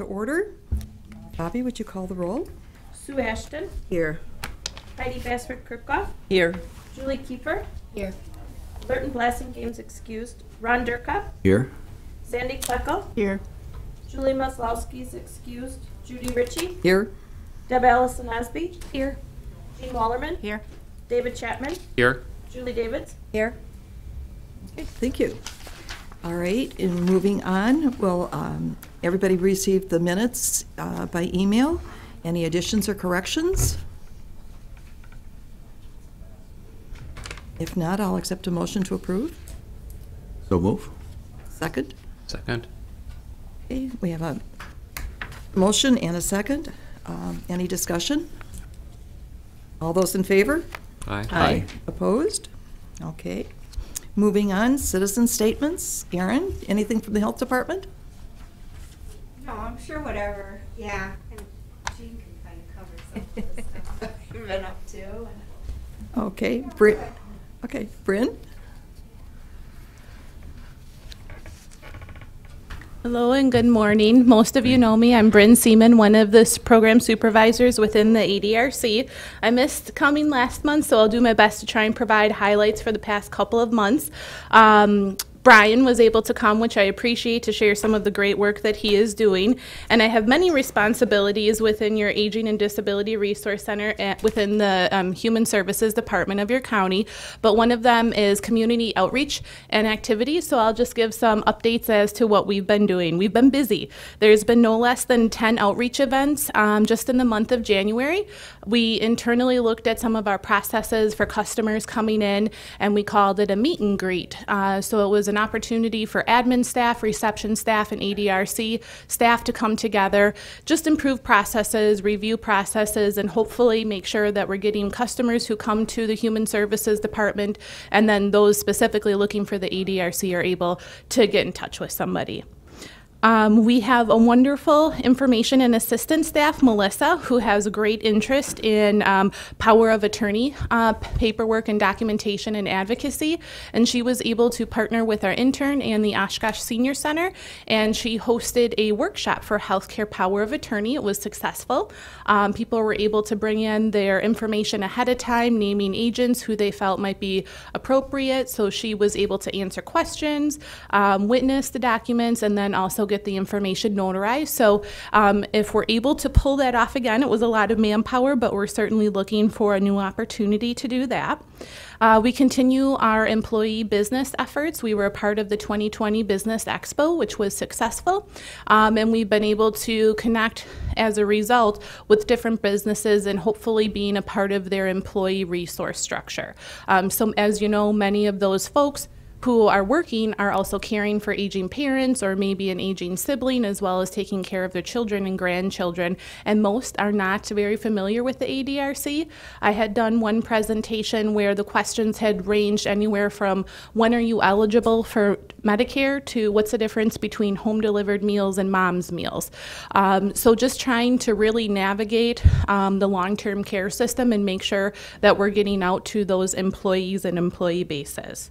to order. Bobby, would you call the roll? Sue Ashton, Here. Heidi Bassford Kirkhoff, Here. Julie Kiefer, Here. Burton Blasting Games excused, Ron Durkop, Here. Sandy Kleckel, Here. Julie Maslowski is excused, Judy Ritchie, Here. Deb Allison Osby. Here. Jean Wallerman, Here. David Chapman, Here. Julie Davids. Here. Okay, thank you. All right, and moving on, well, um, everybody received the minutes uh, by email. Any additions or corrections? If not, I'll accept a motion to approve. So move. Second. Second. Okay, we have a motion and a second. Um, Any discussion? All those in favor? Aye. Aye. Opposed? Okay. Moving on, citizen statements. Aaron, anything from the health department? No, I'm sure whatever, yeah, and Jean can kind of cover some of the stuff that we've been up to. and- Okay, Bryn, okay, Bryn? Hello and good morning. Most of you know me. I'm Bryn Seaman, one of the s- program supervisors within the ADRC. I missed coming last month, so I'll do my best to try and provide highlights for the past couple of months. Um, Brian was able to come, which I appreciate, to share some of the great work that he is doing. And I have many responsibilities within your Aging and Disability Resource Center at, within the um, Human Services Department of your county. But one of them is community outreach and activities. So I'll just give some updates as to what we've been doing. We've been busy. There's been no less than 10 outreach events um, just in the month of January. We internally looked at some of our processes for customers coming in, and we called it a meet and greet. Uh, so it was an opportunity for admin staff, reception staff, and ADRC staff to come together, just improve processes, review processes, and hopefully make sure that we're getting customers who come to the Human Services Department and then those specifically looking for the ADRC are able to get in touch with somebody. Um, we have a wonderful information and assistance staff, Melissa, who has a great interest in um, power of attorney uh, paperwork and documentation and advocacy. And she was able to partner with our intern and the Oshkosh Senior Center, and she hosted a workshop for healthcare power of attorney. It was successful. Um, people were able to bring in their information ahead of time, naming agents who they felt might be appropriate. So she was able to answer questions, um, witness the documents, and then also get the information notarized. So um, if we're able to pull that off again, it was a lot of manpower, but we're certainly looking for a new opportunity to do that. Uh, we continue our employee business efforts. We were a part of the 2020 Business Expo, which was successful, um, and we've been able to connect as a result with different businesses and hopefully being a part of their employee resource structure. Um, so, as you know, many of those folks who are working are also caring for aging parents or maybe an aging sibling, as well as taking care of their children and grandchildren. And most are not very familiar with the ADRC. I had done one presentation where the questions had ranged anywhere from when are you eligible for Medicare to what's the difference between home delivered meals and mom's meals. Um, so just trying to really navigate um, the long term care system and make sure that we're getting out to those employees and employee bases.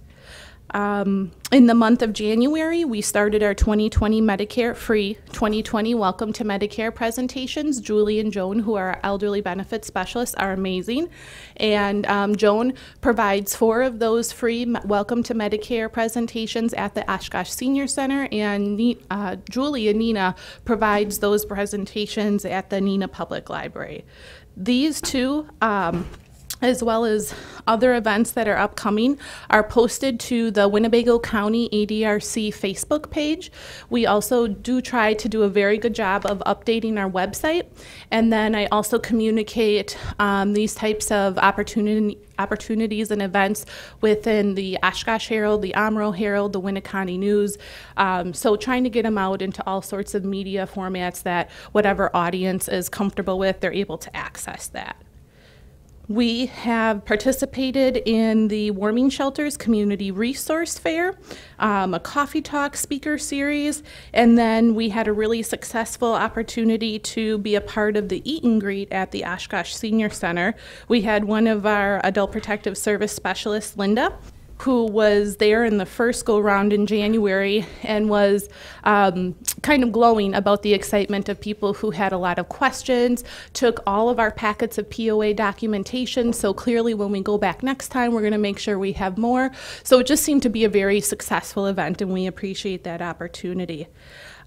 Um, in the month of January, we started our 2020 Medicare free 2020 Welcome to Medicare presentations. Julie and Joan, who are our elderly benefits specialists, are amazing. And um, Joan provides four of those free Welcome to Medicare presentations at the Oshkosh Senior Center, and uh, Julie and Neenah provides those presentations at the Neenah Public Library. These two um, as well as other events that are upcoming, are posted to the Winnebago County ADRC Facebook page. We also do try to do a very good job of updating our website, and then I also communicate um, these types of opportunity opportunities and events within the Oshkosh Herald, the Omro Herald, the Winneconne News. Um, so trying to get them out into all sorts of media formats that whatever audience is comfortable with, they're able to access that. We have participated in the Warming Shelters Community Resource Fair, um, a coffee talk speaker series, and then we had a really successful opportunity to be a part of the Eat and Greet at the Oshkosh Senior Center. We had one of our adult protective service specialists, Linda, who was there in the first go round in January and was um, kind of glowing about the excitement of people who had a lot of questions, took all of our packets of POA documentation. So clearly, when we go back next time, we're going to make sure we have more. So it just seemed to be a very successful event, and we appreciate that opportunity.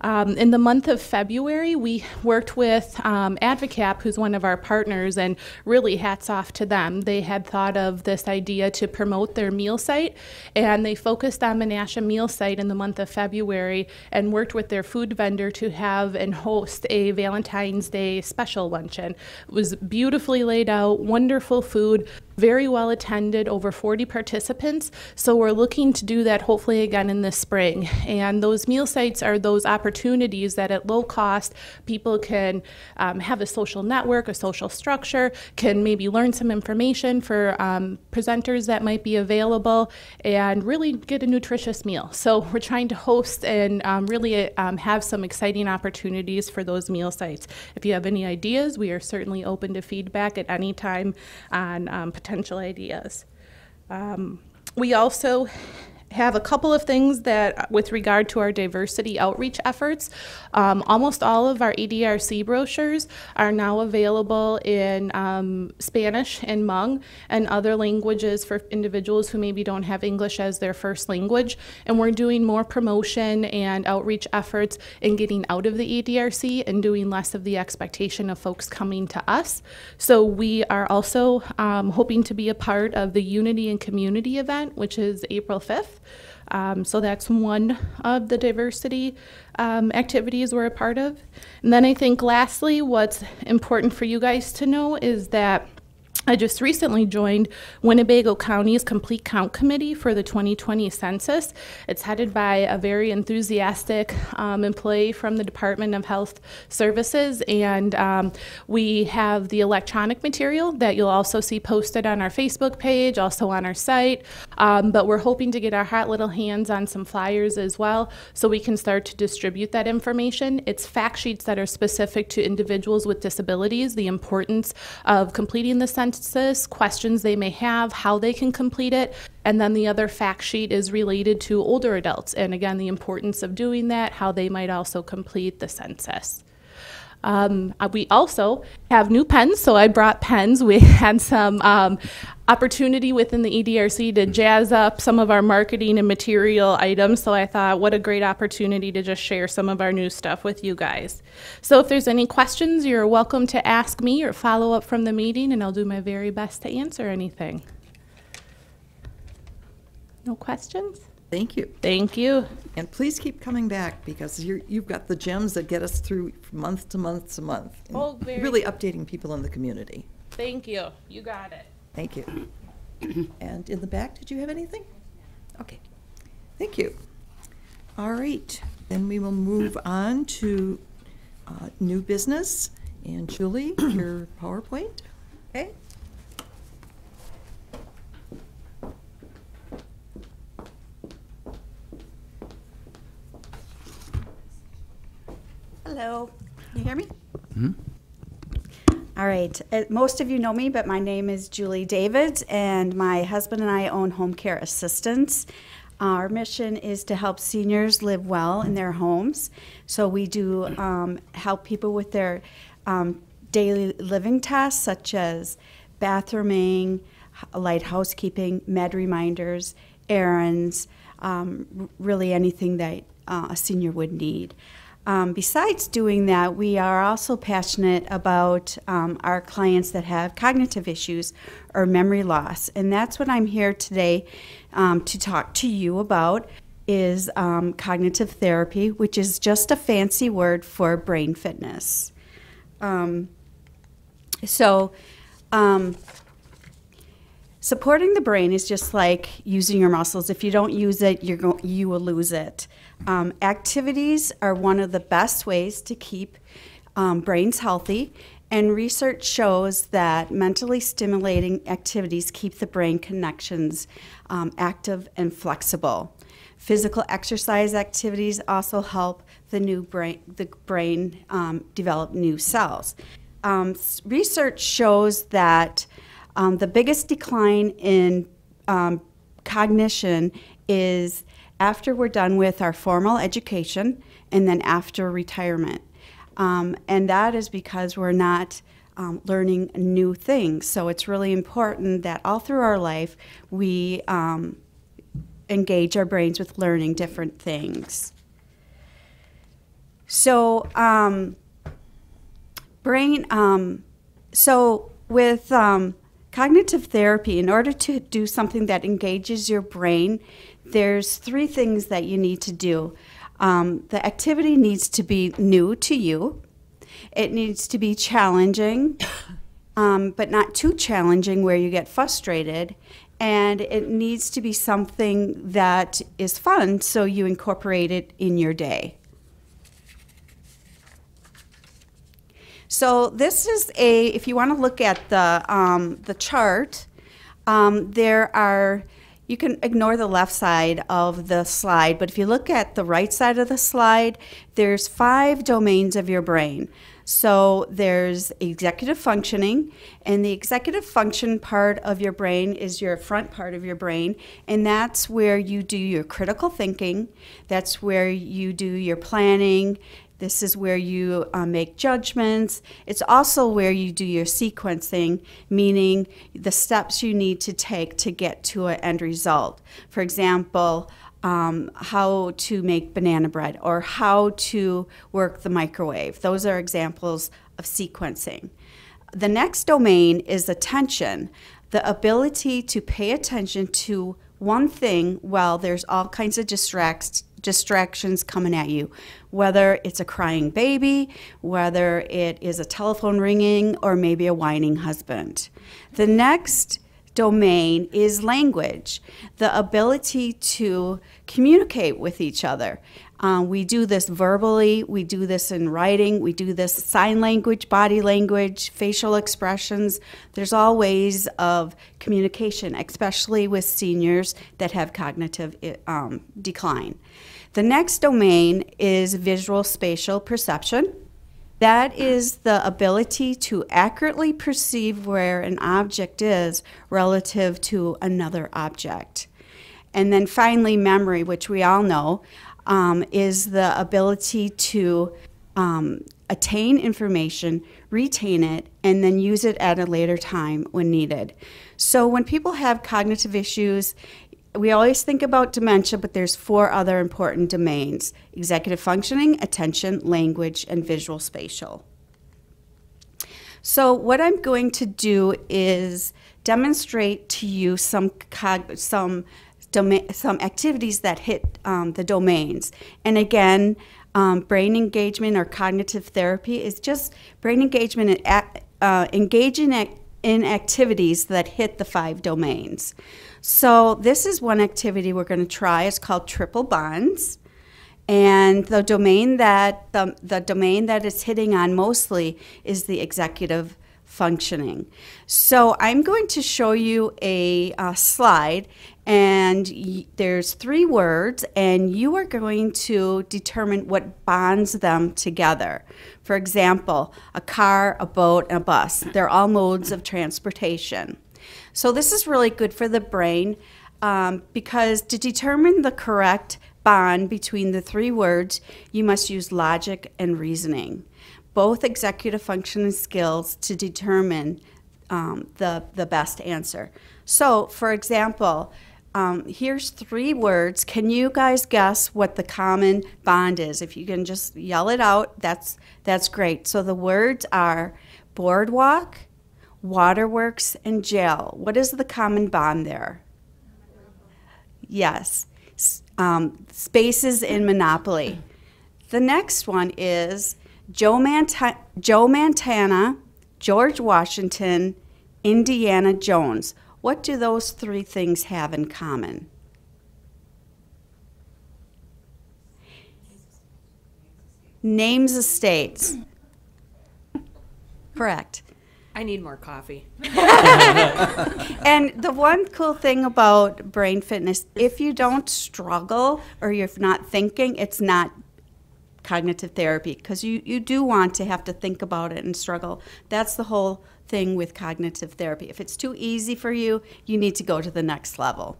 Um, in the month of February, we worked with um, Advocap, who's one of our partners, and really hats off to them. They had thought of this idea to promote their meal site, and they focused on Menasha Meal Site in the month of February and worked with their food vendor to have and host a Valentine's Day special luncheon. It was beautifully laid out, wonderful food, very well attended, over 40 participants. So we're looking to do that hopefully again in the spring. And those meal sites are those opportunities that at low cost people can um, have a social network, a social structure, can maybe learn some information for um, presenters that might be available, and really get a nutritious meal. So we're trying to host and um, really um, have some exciting opportunities for those meal sites. If you have any ideas, we are certainly open to feedback at any time on um, potential ideas. Um, we also have a couple of things that, with regard to our diversity outreach efforts, um, almost all of our ADRC brochures are now available in um, Spanish and Hmong and other languages for individuals who maybe don't have English as their first language. And we're doing more promotion and outreach efforts in getting out of the ADRC and doing less of the expectation of folks coming to us. So we are also um, hoping to be a part of the Unity and Community event, which is April 5th. Um, so that's one of the diversity um, activities we're a part of. And then I think lastly, what's important for you guys to know is that I just recently joined Winnebago County's Complete Count Committee for the 2020 census. It's headed by a very enthusiastic um, employee from the Department of Health Services, and um, we have the electronic material that you'll also see posted on our Facebook page, also on our site. Um, but we're hoping to get our hot little hands on some flyers as well so we can start to distribute that information. It's fact sheets that are specific to individuals with disabilities, the importance of completing the census census, questions they may have, how they can complete it. And then the other fact sheet is related to older adults. And again, the importance of doing that, how they might also complete the census. Um, uh, we also have new pens, so I brought pens. We had some um, opportunity within the ADRC to jazz up some of our marketing and material items, so I thought what a great opportunity to just share some of our new stuff with you guys. So if there's any questions, you're welcome to ask me or follow up from the meeting, and I'll do my very best to answer anything. No questions? Thank you. Thank you. And please keep coming back because you're, you've got the gems that get us through month to month to month. Oh, very- Really updating people in the community. Thank you. You got it. Thank you. And in the back, did you have anything? Okay, thank you. All right, then we will move on to uh, new business. And Julie, your PowerPoint, okay? Hello, can you hear me? Hmm? All right, uh, most of you know me, but my name is Julie David, and my husband and I own Home Care Assistance. Our mission is to help seniors live well in their homes. So we do um, help people with their um, daily living tasks, such as bathrooming, light housekeeping, med reminders, errands, um, really anything that uh, a senior would need. Um, besides doing that, we are also passionate about um, our clients that have cognitive issues or memory loss, and that's what I'm here today um, to talk to you about. Is um, cognitive therapy, which is just a fancy word for brain fitness. Um, so, um, supporting the brain is just like using your muscles. If you don't use it, you're go- you will lose it. Um, activities are one of the best ways to keep um, brains healthy, and research shows that mentally stimulating activities keep the brain connections um, active and flexible. Physical exercise activities also help the new brain the brain um, develop new cells. Um, research shows that um, the biggest decline in cognition is after we're done with our formal education and then after retirement. Um, and that is because we're not um, learning new things. So it's really important that all through our life we um, engage our brains with learning different things. So, um, brain, um, so with um, cognitive therapy, in order to do something that engages your brain, there's three things that you need to do. Um, the activity needs to be new to you. It needs to be challenging, um, but not too challenging where you get frustrated. And it needs to be something that is fun so you incorporate it in your day. So this is a, if you want to look at the, um, the chart, um, there are, you can ignore the left side of the slide, but if you look at the right side of the slide, there's five domains of your brain. So there's executive functioning, and the executive function part of your brain is your front part of your brain, and that's where you do your critical thinking, that's where you do your planning, this is where you uh, make judgments. It's also where you do your sequencing, meaning the steps you need to take to get to an end result. For example, um, how to make banana bread or how to work the microwave. Those are examples of sequencing. The next domain is attention, the ability to pay attention to one thing while there's all kinds of distracts distractions coming at you, whether it's a crying baby, whether it is a telephone ringing, or maybe a whining husband. The next domain is language, the ability to communicate with each other. Uh, we do this verbally, we do this in writing, we do this sign language, body language, facial expressions. There's all ways of communication, especially with seniors that have cognitive um, decline. The next domain is visual spatial perception. That is the ability to accurately perceive where an object is relative to another object. And then finally, memory, which we all know, um, is the ability to um, attain information, retain it, and then use it at a later time when needed. So when people have cognitive issues, we always think about dementia, but there's four other important domains executive functioning, attention, language, and visual spatial. So, what I'm going to do is demonstrate to you some, some, some activities that hit um, the domains. And again, um, brain engagement or cognitive therapy is just brain engagement and uh, engaging in activities that hit the five domains. So this is one activity we're going to try. It's called triple bonds. And the domain that the, the domain that it's hitting on mostly is the executive functioning. So I'm going to show you a, a slide and there's three words and you are going to determine what bonds them together. For example, a car, a boat, and a bus. They're all modes of transportation. So this is really good for the brain um, because to determine the correct bond between the three words, you must use logic and reasoning, both executive function and skills to determine um, the, the best answer. So, for example, um, here's three words. Can you guys guess what the common bond is? If you can just yell it out, that's that's great. So the words are boardwalk, waterworks, and jail. What is the common bond there? Yes, um, spaces in Monopoly. The next one is Joe, Manta- Joe Montana, George Washington, Indiana Jones. What do those three things have in common? Names of states. Correct. I need more coffee. and the one cool thing about brain fitness, if you don't struggle or you're not thinking, it's not cognitive therapy because you, you do want to have to think about it and struggle. That's the whole thing with cognitive therapy. If it's too easy for you, you need to go to the next level.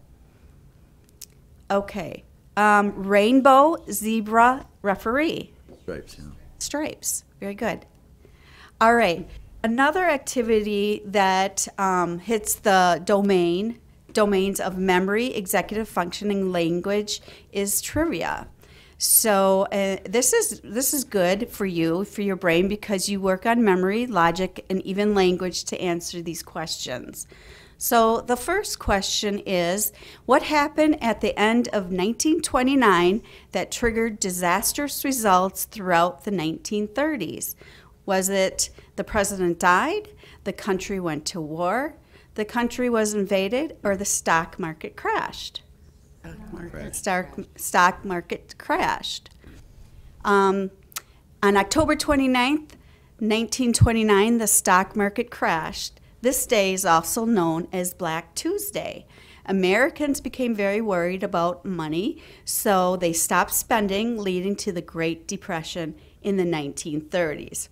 Okay. Um, rainbow zebra referee. Stripes, yeah. Stripes. Very good. All right. Another activity that um, hits the domain domains of memory, executive functioning, language is trivia. So uh, this is this is good for you for your brain because you work on memory, logic, and even language to answer these questions. So the first question is What happened at the end of 1929 that triggered disastrous results throughout the 1930s? Was it the president died, the country went to war, the country was invaded, or the stock market crashed? Stock, stock market crashed. Um, on October 29th, 1929, the stock market crashed. This day is also known as Black Tuesday. Americans became very worried about money, so they stopped spending, leading to the Great Depression in the 1930s.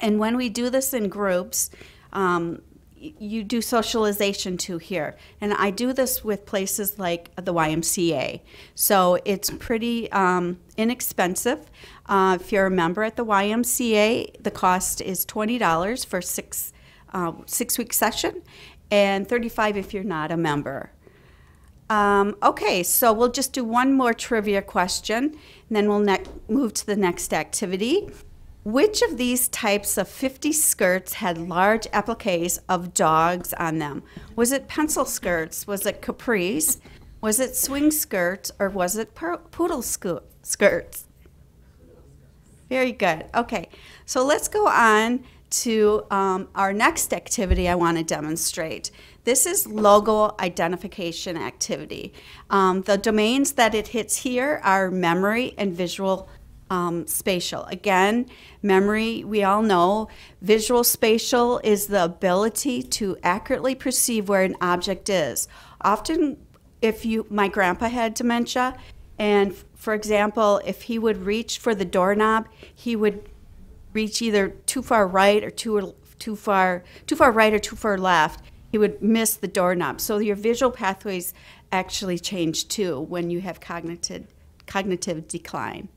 And when we do this in groups, um, you do socialization too here. And I do this with places like the YMCA. So it's pretty um, inexpensive. Uh, if you're a member at the YMCA, the cost is $20 for six, uh, six week session and 35 if you're not a member. Um, okay, so we'll just do one more trivia question, and then we'll move to the next activity. Which of these types of 50 skirts had large appliques of dogs on them? Was it pencil skirts? Was it capris? Was it swing skirts? Or was it poodle skirts? Very good. Okay, so let's go on to um, our next activity I want to demonstrate. This is logo identification activity. Um, the domains that it hits here are memory and visual um, spatial. Again, memory, we all know. Visual spatial is the ability to accurately perceive where an object is. Often, if you, my grandpa had dementia, and for example, if he would reach for the doorknob, he would reach either too far right or too too far too far right or too far left. He would miss the doorknob. So your visual pathways actually change too when you have cognitive cognitive decline.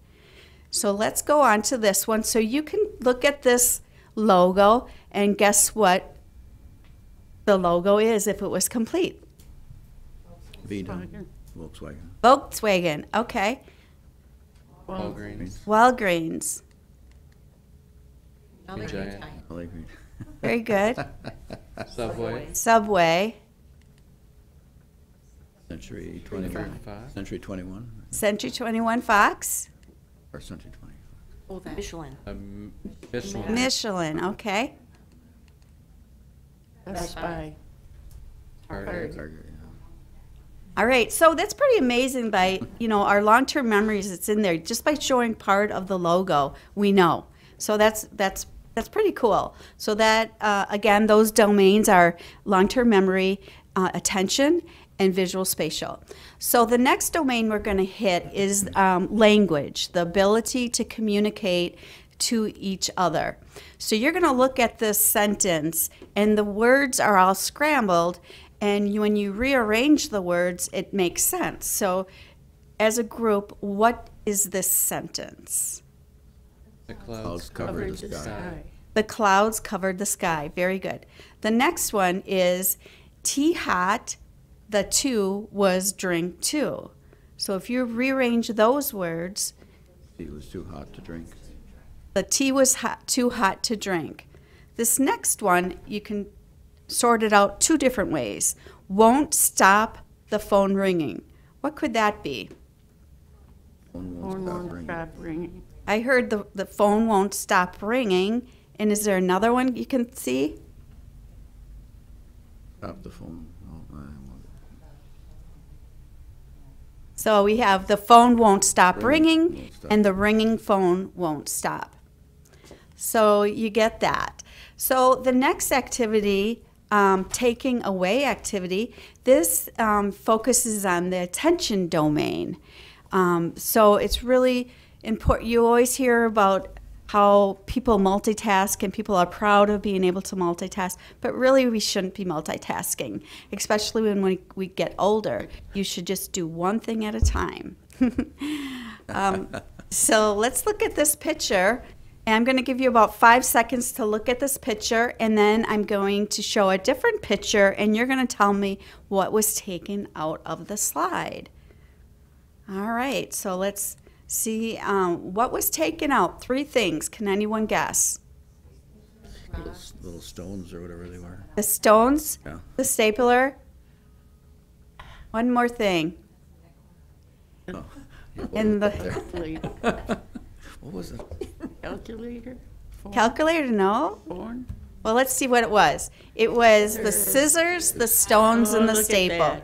So let's go on to this one. So you can look at this logo and guess what the logo is if it was complete. Vito, Volkswagen. Volkswagen, okay. Walgreens. Walgreens, Giant. Allegri. very good. Subway. Subway, Century 21. Century 21 Century 21 Fox, or Century 20. Michelin. Um, Michelin. Michelin, okay. Best Buy. Target. Target, yeah. All right, so that's pretty amazing by, you know, our long-term memories it's in there just by showing part of the logo, we know. So that's that's that's pretty cool. So that uh, again, those domains are long-term memory, uh, attention, and visual spatial. So the next domain we're going to hit is um, language, the ability to communicate to each other. So you're going to look at this sentence, and the words are all scrambled, and you, when you rearrange the words, it makes sense. So, as a group, what is this sentence? The Clouds clouds cover the the sky. sky. The clouds covered the sky. Very good. The next one is tea hot, the two was drink two. So if you rearrange those words, It was too hot to drink. the tea was hot, too hot to drink. This next one, you can sort it out two different ways. Won't stop the phone ringing. What could that be? Phone won't Phone stop won't ringing. stop ringing. I heard the, the phone won't stop ringing. And is there another one you can see? Stop the phone. Oh, I want- So we have the phone won't stop Ringing ringing won't stop. and the ringing phone won't stop. So you get that. So the next activity, um, taking away activity, this um, focuses on the attention domain. Um, so it's really important. You always hear about how people multitask and people are proud of being able to multitask, but really we shouldn't be multitasking, especially when we, we get older. You should just do one thing at a time. um, so let's look at this picture. And I'm going to give you about five seconds to look at this picture, and then I'm going to show a different picture, and you're going to tell me what was taken out of the slide. All right, so let's see um, what was taken out. Three things. Can anyone guess? Little, little stones or whatever they were. The stones, Yeah. the stapler. One more thing. Oh. In the What was it? Calculator, calculator, no? phone. Well, let's see what it was. It was the scissors, the stones, and the Oh, look at staple.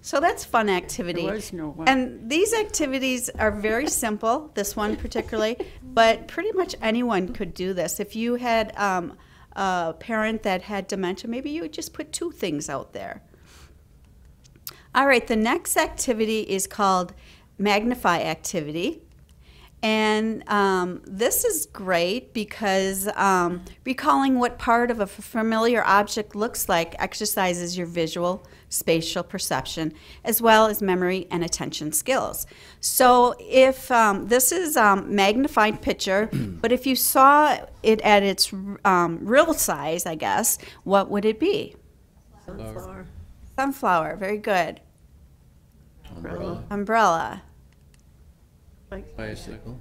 So that's fun activity. There was no one. And these activities are very simple, this one particularly, but pretty much anyone could do this. If you had um, a parent that had dementia, maybe you would just put two things out there. All right, the next activity is called Magnify Activity. And um, this is great because um, recalling what part of a familiar object looks like exercises your visual, spatial perception, as well as memory and attention skills. So, if um, this is um, magnified picture, but if you saw it at its um, real size, I guess, what would it be? Sunflower. Sunflower, very good. Umbrella, Umbrella, Bicycle.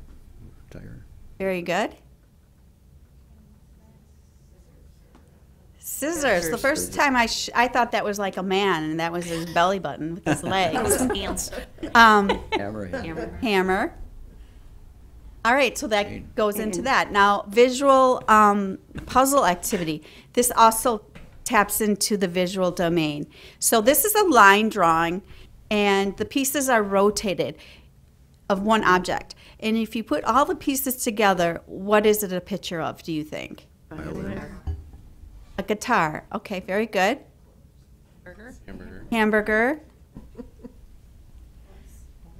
tire. very good. Scissors. The first time I sh- I thought that was like a man, and that was his belly button with his legs. um, Hammerhead. hammer. All right, so that goes into that. Now, visual um, puzzle activity. This also taps into the visual domain. So this is a line drawing, and the pieces are rotated of one object. And if you put all the pieces together, what is it a picture of? Do you think? A guitar. Okay, very good. Burger. Hamburger. Hamburger.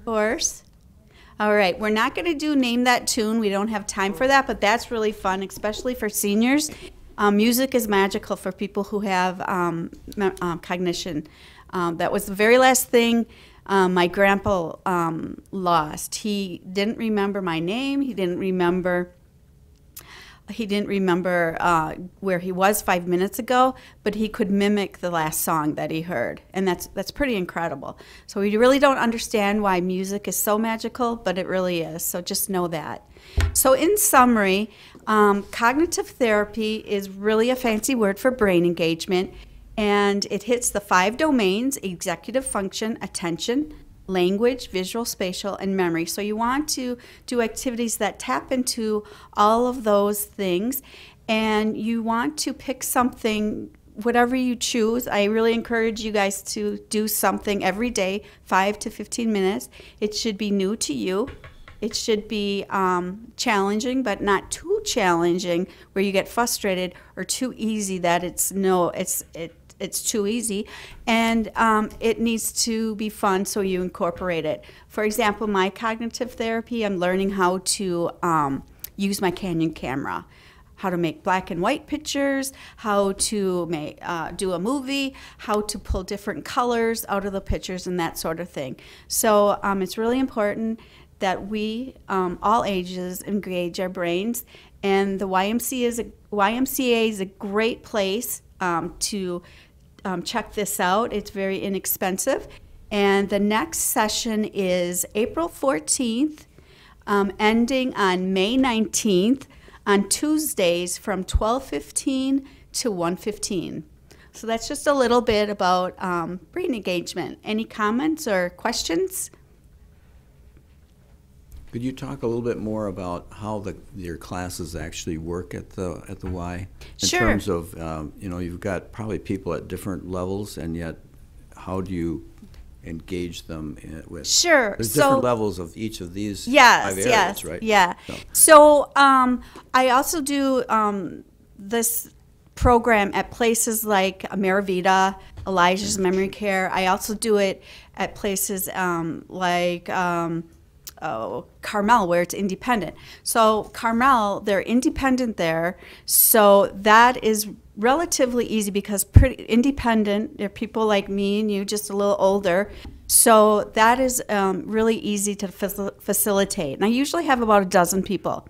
Horse. All right, we're not going to do name that tune. We don't have time for that, but that's really fun, especially for seniors. Um, music is magical for people who have um, um, cognition. Um, that was the very last thing um, my grandpa um, lost. He didn't remember my name. He didn't remember he didn't remember uh, where he was five minutes ago, but he could mimic the last song that he heard, and that's that's pretty incredible. So we really don't understand why music is so magical, but it really is. So just know that. So in summary, um, cognitive therapy is really a fancy word for brain engagement, and it hits the five domains: executive function, attention, language, visual, spatial, and memory. So you want to do activities that tap into all of those things, and you want to pick something. Whatever you choose, I really encourage you guys to do something every day, five to 15 minutes. It should be new to you. It should be um, challenging, but not too challenging where you get frustrated, or too easy that it's no, it's it it's too easy, and um, it needs to be fun, so you incorporate it. For example, my cognitive therapy, I'm learning how to um, use my Canon camera how to make black and white pictures, how to make, uh, do a movie, how to pull different colors out of the pictures, and that sort of thing. So um, it's really important that we, um, all ages, engage our brains. And the YMCA is a, YMCA is a great place um, to um, check this out. It's very inexpensive. And the next session is April 14th, um, ending on May 19th on Tuesdays from 12:15 to 1:15. So that's just a little bit about um, brain engagement. Any comments or questions? Could you talk a little bit more about how the, your classes actually work at the, at the Y? Sure. In terms of, um, you know, you've got probably people at different levels, and yet, how do you engage them in, with? Sure. There's so different levels of each of these yes, five areas, yes, right? yeah. So- So um, I also do um, this program at places like Maravita, Elijah's Memory Care. I also do it at places um, like oh, Carmel, where it's independent. So Carmel, they're independent there, so that is relatively easy because pretty independent. They're people like me and you, just a little older. So that is um, really easy to facil- facilitate. And I usually have about a dozen people.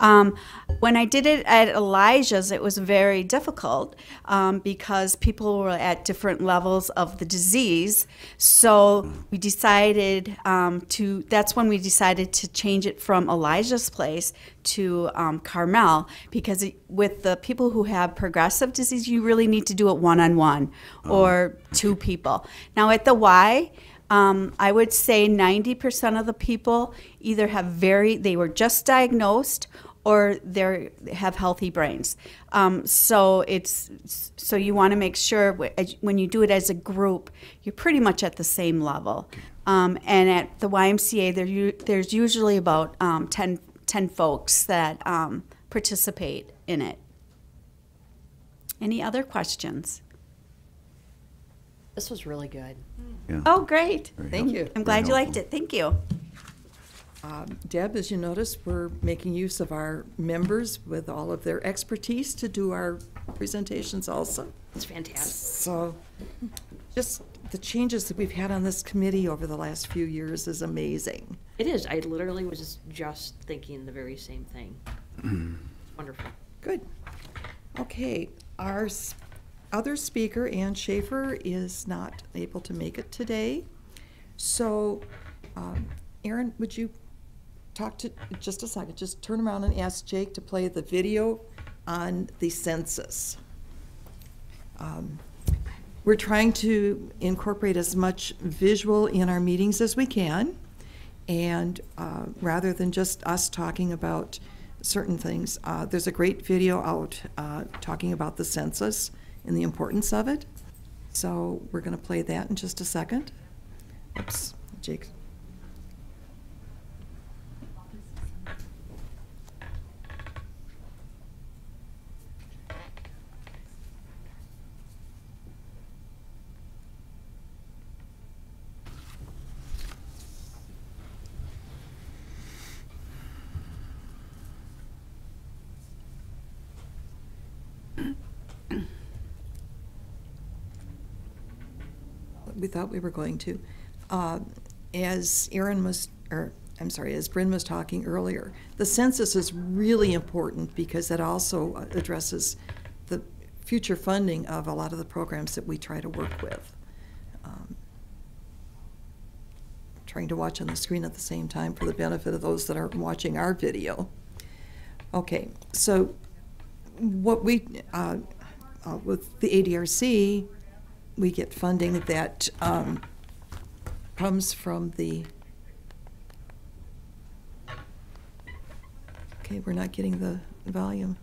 Um, when I did it at Elijah's, it was very difficult um, because people were at different levels of the disease. So we decided um, to, that's when we decided to change it from Elijah's place to um, Carmel because it, with the people who have progressive disease, you really need to do it one on one or two people. Now at the Y, um, I would say 90% of the people either have very, they were just diagnosed or they have healthy brains. Um, so it's so you want to make sure when you do it as a group, you're pretty much at the same level. Um, and at the YMCA, there u- there's usually about um, 10, 10 folks that um, participate in it. Any other questions? This was really good. Yeah. Oh, great! Very Thank you. I'm glad you liked it. Thank you. Um, Deb, as you notice, we're making use of our members with all of their expertise to do our presentations also. It's fantastic. So just the changes that we've had on this committee over the last few years is amazing. It is. I literally was just, just thinking the very same thing. It's wonderful. Good. Okay, our other speaker, Ann Schaefer, is not able to make it today. So, um, Aaron, would you talk to, just a second, just turn around and ask Jake to play the video on the census. Um, We're trying to incorporate as much visual in our meetings as we can. And uh, rather than just us talking about certain things, uh, there's a great video out uh, talking about the census and the importance of it. So we're going to play that in just a second. Oops, Jake. We thought we were going to. Uh, As Aaron was, or I'm sorry, as Bryn was talking earlier, the census is really important because it also addresses the future funding of a lot of the programs that we try to work with. Um, Trying to watch on the screen at the same time for the benefit of those that aren't watching our video. Okay, so what we, uh, uh, with the ADRC, we get funding that um, comes from the, okay, we're not getting the volume.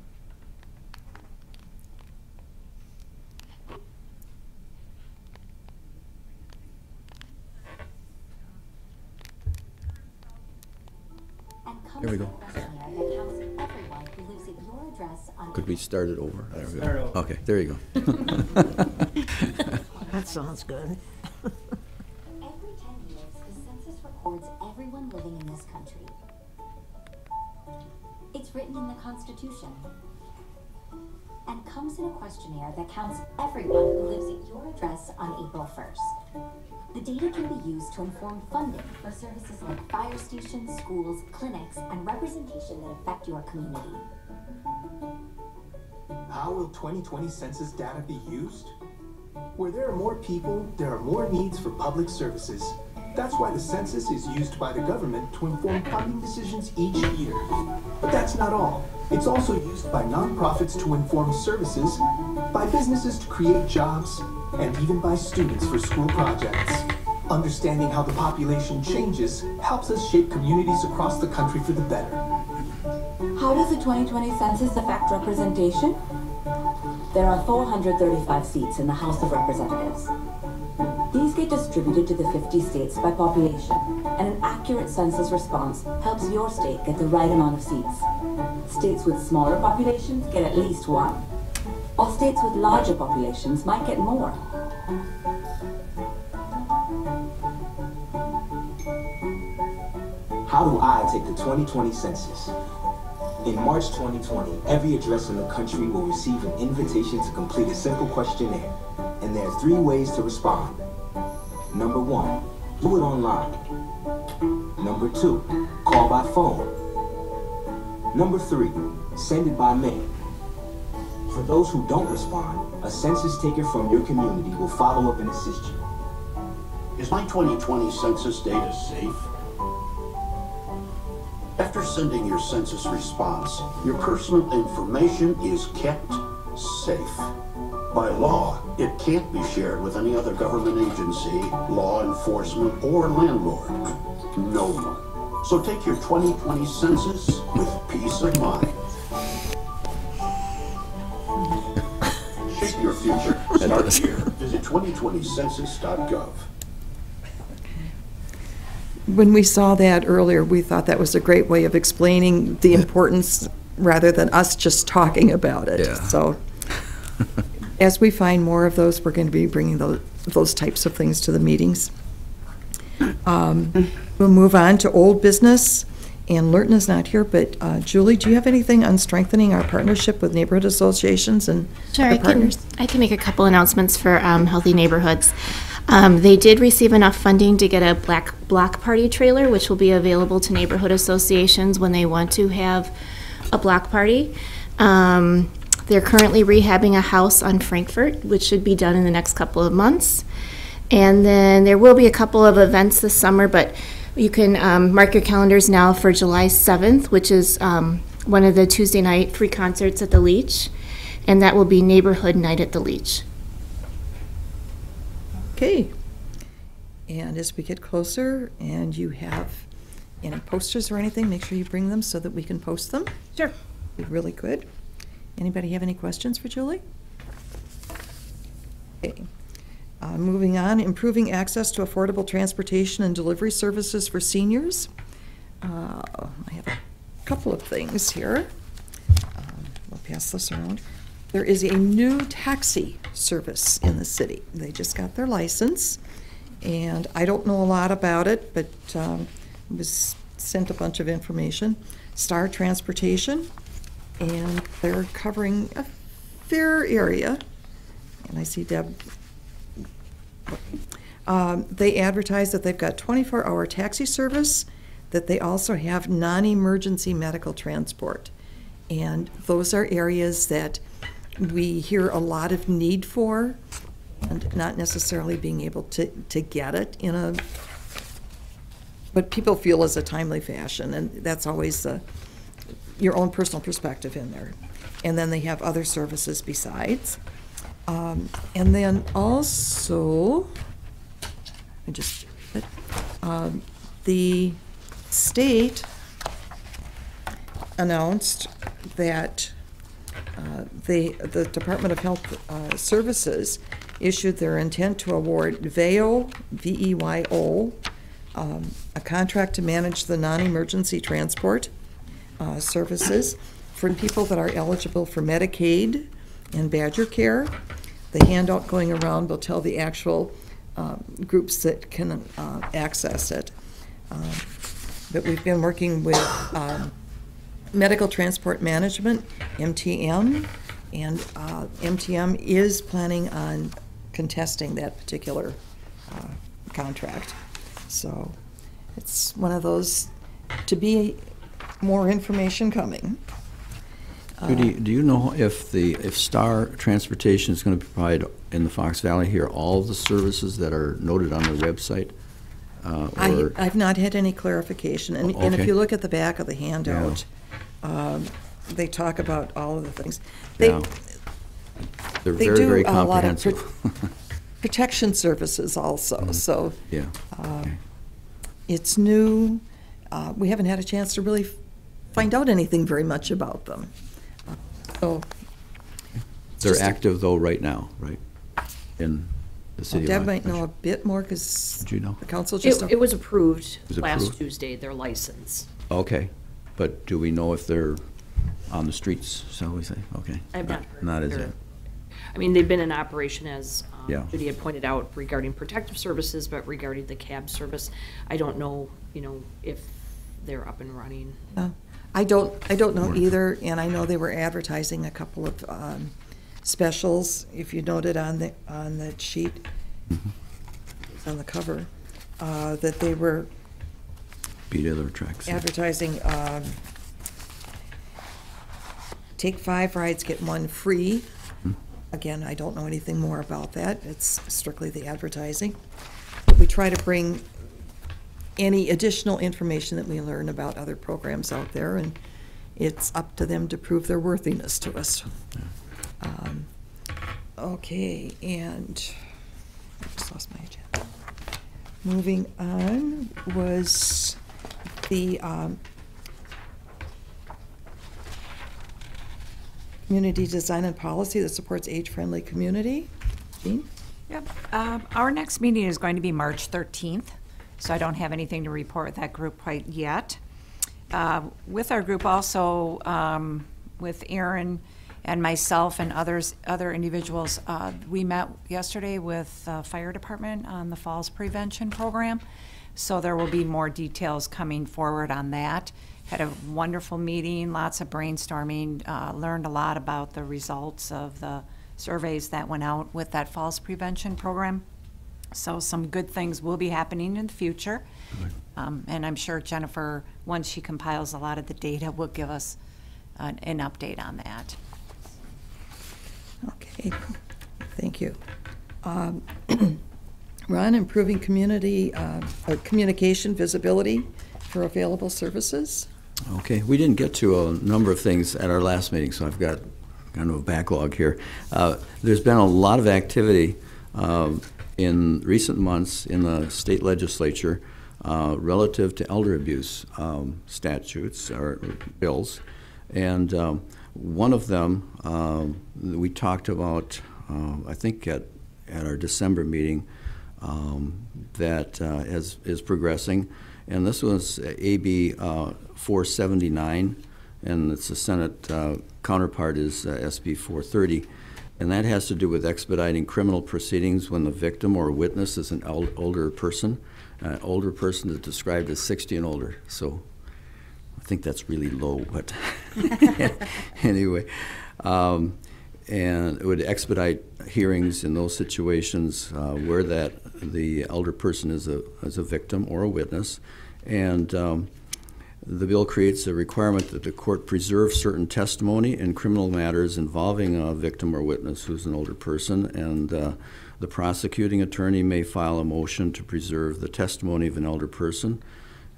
Here we go. We start it over? There we go. Okay, there you go. That sounds good. Every 10 years, the census records everyone living in this country. It's written in the Constitution and comes in a questionnaire that counts everyone who lives at your address on April 1st. The data can be used to inform funding for services like fire stations, schools, clinics, and representation that affect your community. How will 2020 census data be used? Where there are more people, there are more needs for public services. That's why the census is used by the government to inform funding decisions each year. But that's not all. It's also used by nonprofits to inform services, by businesses to create jobs, and even by students for school projects. Understanding how the population changes helps us shape communities across the country for the better. How does the 2020 census affect representation? There are 435 seats in the House of Representatives. These get distributed to the 50 states by population, and an accurate census response helps your state get the right amount of seats. States with smaller populations get at least one, while states with larger populations might get more. how do I take the 2020 census? In March 2020, every address in the country will receive an invitation to complete a simple questionnaire, and there are three ways to respond. Number one, do it online. Number two, call by phone. Number three, send it by mail. For those who don't respond, a census taker from your community will follow up and assist you. Is my 2020 census data safe? Sending your census response, your personal information is kept safe. By law, it can't be shared with any other government agency, law enforcement, or landlord. No one. So take your 2020 census with peace of mind. Shape your future. Start here. Visit 2020census.gov. When we saw that earlier, we thought that was a great way of explaining the importance rather than us just talking about it. Yeah. So as we find more of those, we're going to be bringing those, those types of things to the meetings. Um, We'll move on to old business, and Lurton is not here, but uh, Julie, do you have anything on strengthening our partnership with neighborhood associations and Sure, other I can, partners? I can make a couple announcements for um, Healthy Neighborhoods. Um, They did receive enough funding to get a black block party trailer, which will be available to neighborhood associations when they want to have a block party. Um, They're currently rehabbing a house on Frankfurt, which should be done in the next couple of months. And then there will be a couple of events this summer, but you can um, mark your calendars now for July 7th, which is um, one of the Tuesday night free concerts at the Leach. And that will be Neighborhood Night at the Leach. Okay. And as we get closer and you have any posters or anything, make sure you bring them so that we can post them. Sure. Be really good. Anybody have any questions for Julie? Okay. Uh, Moving on, improving access to affordable transportation and delivery services for seniors. Uh, I have a couple of things here. Um, I'll pass this around. There is a new taxi service in the city. They just got their license, and I don't know a lot about it, but um, was sent a bunch of information. Star Transportation, and they're covering a fair area. And I see Deb. Um, They advertise that they've got 24-hour taxi service, that they also have non-emergency medical transport. And those are areas that we hear a lot of need for, and not necessarily being able to, to get it in a, but people feel as a timely fashion, and that's always the, your own personal perspective in there. And then they have other services besides. Um, and then also, I just, um, the state announced that uh, they, the Department of Health uh, Services issued their intent to award Veyo, V-E-Y-O, um, a contract to manage the non-emergency transport uh, services for people that are eligible for Medicaid and Badger Care. The handout going around will tell the actual um, groups that can uh, access it. Um, But we've been working with um, Medical Transport Management, MTM, and uh, MTM is planning on contesting that particular uh, contract. So it's one of those, to be more information coming. Uh, Judy, do you know if the, if Star Transportation is going to provide in the Fox Valley here all the services that are noted on their website? Uh, I, I've not had any clarification, and, and if you look at the back of the handout, um, they talk about all of the things. They, Yeah. They're they very, do very a lot of pro- protection services also, so. Yeah, uh, It's new, uh, we haven't had a chance to really find out anything very much about them. Uh, So, They're just a- active though right now, right? In the city of Deb Rock might know a Beach? bit more, because Do you know? the council just. It, it was approved Was last approved? Tuesday, their license. Okay, but do we know if they're on the streets, shall we say? Okay. I've not heard. Not as They're- yet. I mean, they've been in operation as um, Yeah. Judy had pointed out regarding protective services, but regarding the cab service, I don't know, you know, if they're up and running. Uh, I don't, I don't know either, and I know they were advertising a couple of um, specials, if you noted on the, on that sheet, it's on the cover, uh, that they were Beat other tracks. advertising, um, take five rides, get one free. Again, I don't know anything more about that. It's strictly the advertising. We try to bring any additional information that we learn about other programs out there, and it's up to them to prove their worthiness to us. Um, Okay, and I just lost my agenda. Moving on was the um, community design and policy that supports age-friendly community. Jean? Yep. Um, Our next meeting is going to be March 13th, so I don't have anything to report with that group quite yet. Uh, With our group also, um, with Aaron and myself and others, other individuals, uh, we met yesterday with the fire department on the falls prevention program. So there will be more details coming forward on that. Had a wonderful meeting, lots of brainstorming, uh, learned a lot about the results of the surveys that went out with that falls prevention program. So some good things will be happening in the future. Um, and I'm sure Jennifer, once she compiles a lot of the data, will give us an, an update on that. Okay, thank you. Um, Ron, improving community, uh, uh, communication visibility for available services? Okay, we didn't get to a number of things at our last meeting, so I've got kind of a backlog here. Uh, There's been a lot of activity um, in recent months in the state legislature uh, relative to elder abuse um, statutes or bills. And um, one of them, um, we talked about, uh, I think at, at our December meeting, um, that uh, is, is progressing. And this was AB uh, 479, and it's the Senate uh, counterpart is uh, SB 430. And that has to do with expediting criminal proceedings when the victim or witness is an older person. An older person is described as 60 and older. So I think that's really low, but anyway. Um, and it would expedite hearings in those situations uh, where that the elder person is a, is a victim or a witness. And um, the bill creates a requirement that the court preserve certain testimony in criminal matters involving a victim or witness who's an older person. And uh, the prosecuting attorney may file a motion to preserve the testimony of an elder person.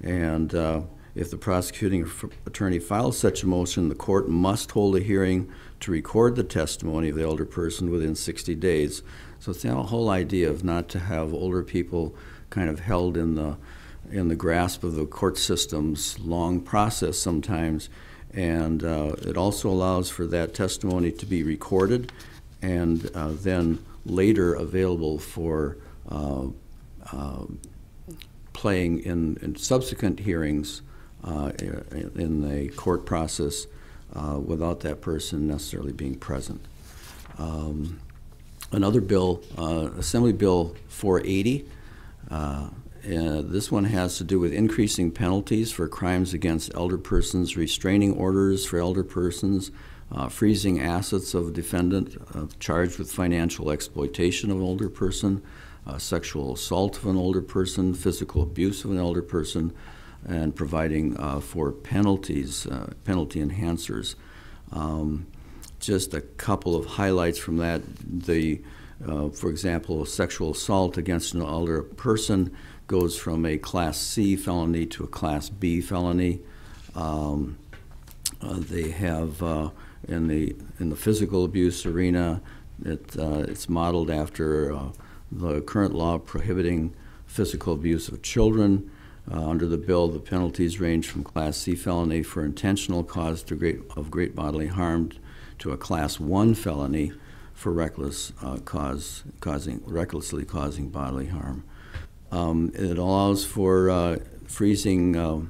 And uh, if the prosecuting attorney files such a motion, the court must hold a hearing to record the testimony of the elder person within 60 days. So it's the whole idea of not to have older people kind of held in the in the grasp of the court system's long process sometimes. And uh, it also allows for that testimony to be recorded and uh, then later available for uh, uh, playing in, in subsequent hearings uh, in the court process uh, without that person necessarily being present. Um, another bill, uh, Assembly Bill 480, uh, this one has to do with increasing penalties for crimes against elder persons, restraining orders for elder persons, uh, freezing assets of a defendant uh, charged with financial exploitation of an older person, uh, sexual assault of an older person, physical abuse of an elder person, and providing uh, for penalties, penalty enhancers. Um, just a couple of highlights from that. The, uh, for example, sexual assault against an older person goes from a Class C felony to a Class B felony. Um, uh, they have uh, in the in the physical abuse arena, it, uh, it's modeled after uh, the current law prohibiting physical abuse of children. Uh, under the bill, the penalties range from Class C felony for intentional cause to great, of great bodily harm to a Class 1 felony for reckless uh, cause, causing, recklessly causing bodily harm. Um, it allows for uh, freezing, uh,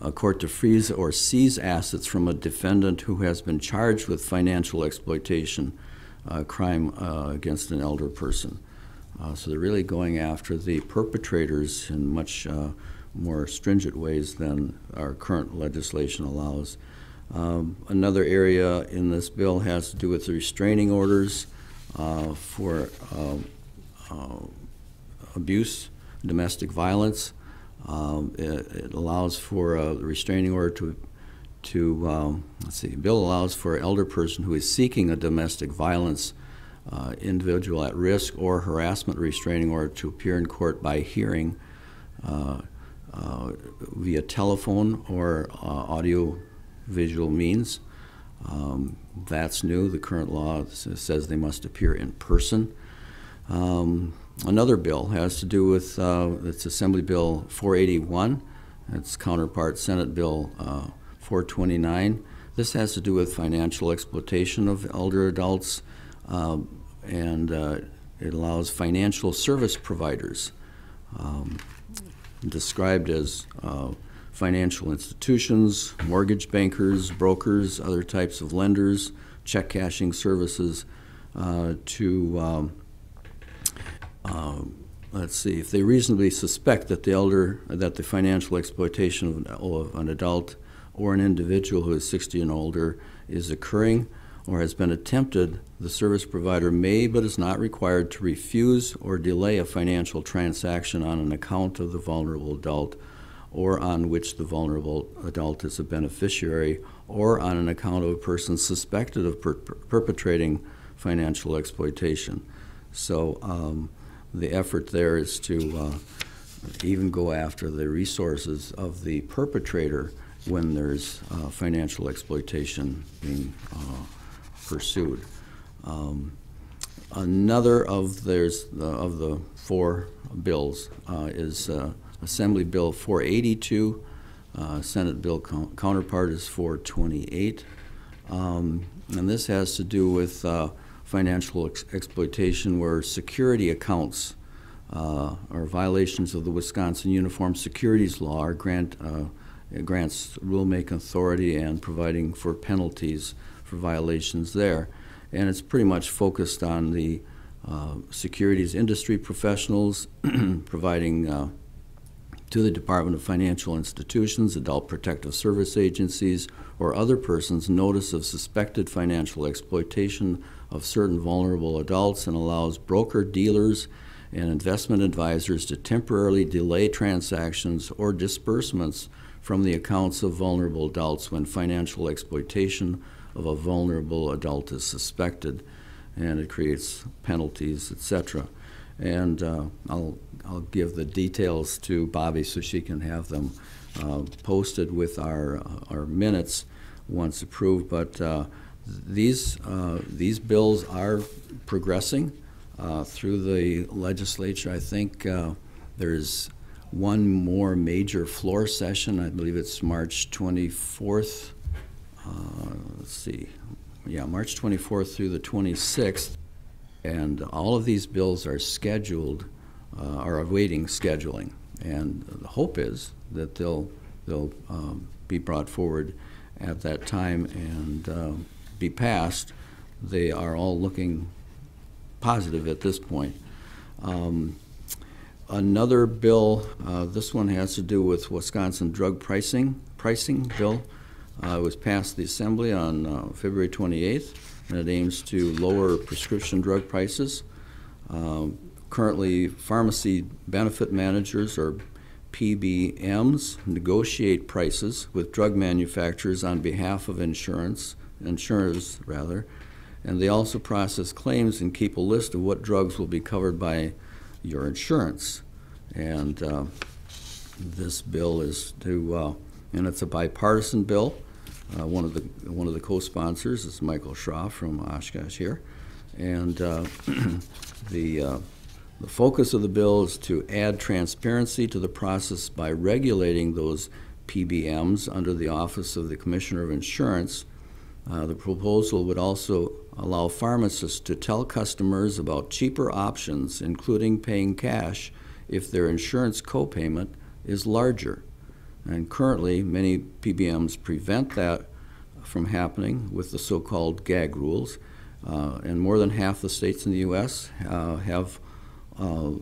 a court to freeze or seize assets from a defendant who has been charged with financial exploitation uh, crime uh, against an elder person. Uh, so they're really going after the perpetrators in much more stringent ways than our current legislation allows. Um, Another area in this bill has to do with the restraining orders uh, for um, uh, abuse, domestic violence. Um, It it allows for a restraining order to, to, um, let's see, the bill allows for an elder person who is seeking a domestic violence uh, individual at risk or harassment restraining order to appear in court by hearing uh, uh, via telephone or uh, audio visual means. Um, That's new. The current law says they must appear in person. Um, Another bill has to do with, uh, it's Assembly Bill 481. Its counterpart, Senate Bill uh, 429. This has to do with financial exploitation of elder adults, um, and uh, it allows financial service providers, um, described as uh, financial institutions, mortgage bankers, brokers, other types of lenders, check cashing services, uh, to um, um, let's see, if they reasonably suspect that the elder, that the financial exploitation of an, of an adult or an individual who is 60 and older is occurring or has been attempted, the service provider may but is not required to refuse or delay a financial transaction on an account of the vulnerable adult or on which the vulnerable adult is a beneficiary or on an account of a person suspected of per- perpetrating financial exploitation. So um, the effort there is to uh, even go after the resources of the perpetrator when there's uh, financial exploitation being uh, pursued. Um, another of there's the, of the four bills uh, is uh, Assembly Bill 482. Uh, Senate bill co- counterpart is 428. Um, and this has to do with uh, financial ex- exploitation where security accounts uh, or violations of the Wisconsin Uniform Securities Law are grant, uh, grants rulemaking authority and providing for penalties for violations there. And it's pretty much focused on the uh, securities industry professionals providing uh, to the Department of Financial Institutions, Adult Protective Service agencies, or other persons notice of suspected financial exploitation of certain vulnerable adults and allows broker dealers and investment advisors to temporarily delay transactions or disbursements from the accounts of vulnerable adults when financial exploitation of a vulnerable adult is suspected, and it creates penalties, etc. And uh, I'll I'll give the details to Bobby so she can have them uh, posted with our uh, our minutes once approved. But uh, these uh, these bills are progressing uh, through the legislature. I think there's one more major floor session. I believe it's March 24th. Uh, let's see, yeah, March 24th through the 26th, and all of these bills are scheduled, uh, are awaiting scheduling, and the hope is that they'll they'll um, be brought forward at that time and uh, be passed. They are all looking positive at this point. Um, another bill, uh, this one has to do with Wisconsin drug pricing pricing bill. Uh, it was passed the Assembly on uh, February 28th, and it aims to lower prescription drug prices. Um, currently, pharmacy benefit managers, or PBMs, negotiate prices with drug manufacturers on behalf of insurance, insurers rather, and they also process claims and keep a list of what drugs will be covered by your insurance. And uh, this bill is to, uh, and it's a bipartisan bill. Uh, one of the one of the co-sponsors is Michael Schraa from Oshkosh here, and uh, the uh, the focus of the bill is to add transparency to the process by regulating those PBMs under the Office of the Commissioner of Insurance. Uh, the proposal would also allow pharmacists to tell customers about cheaper options, including paying cash, if their insurance copayment is larger. And currently, many PBMs prevent that from happening with the so called gag rules. Uh, and more than half the states in the U.S. Uh, have uh,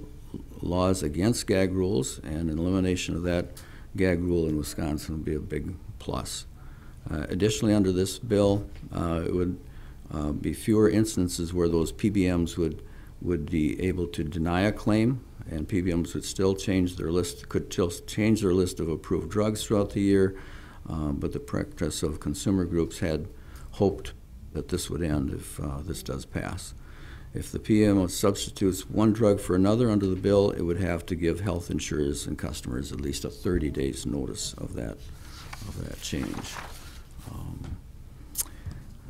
laws against gag rules, and an elimination of that gag rule in Wisconsin would be a big plus. Uh, Additionally, under this bill, uh, it would uh, be fewer instances where those PBMs would, would be able to deny a claim, and PBMs would still change their list, could still change their list of approved drugs throughout the year, uh, but the practice of consumer groups had hoped that this would end if this does pass. If the PBM substitutes one drug for another under the bill, it would have to give health insurers and customers at least a 30 days notice of that, of that change. Um,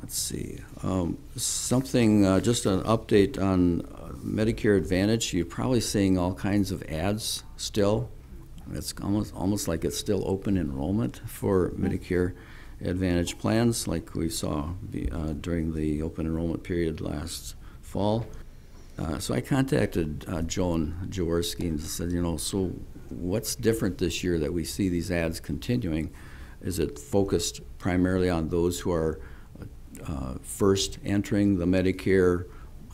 Let's see, um, something, uh, just an update on uh, Medicare Advantage. You're probably seeing all kinds of ads still. It's almost, almost like it's still open enrollment for Medicare Advantage plans, like we saw uh, during the open enrollment period last fall. Uh, so I contacted uh, Joan Jaworski and said, you know, so what's different this year that we see these ads continuing? Is it focused primarily on those who are uh, first entering the Medicare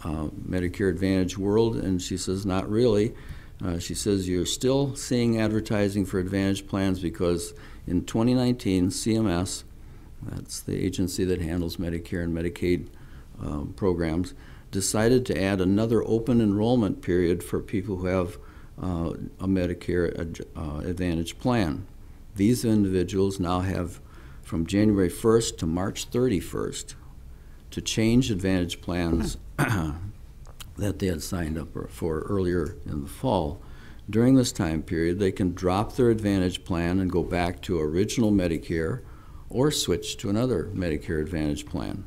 uh, Medicare Advantage world? And she says, not really. Uh, she says you're still seeing advertising for Advantage plans because in 2019, CMS, that's the agency that handles Medicare and Medicaid um, programs, decided to add another open enrollment period for people who have uh, a Medicare uh, Advantage plan. These individuals now have from January 1st to March 31st to change Advantage plans that they had signed up for earlier in the fall. During this time period, they can drop their Advantage plan and go back to original Medicare or switch to another Medicare Advantage plan.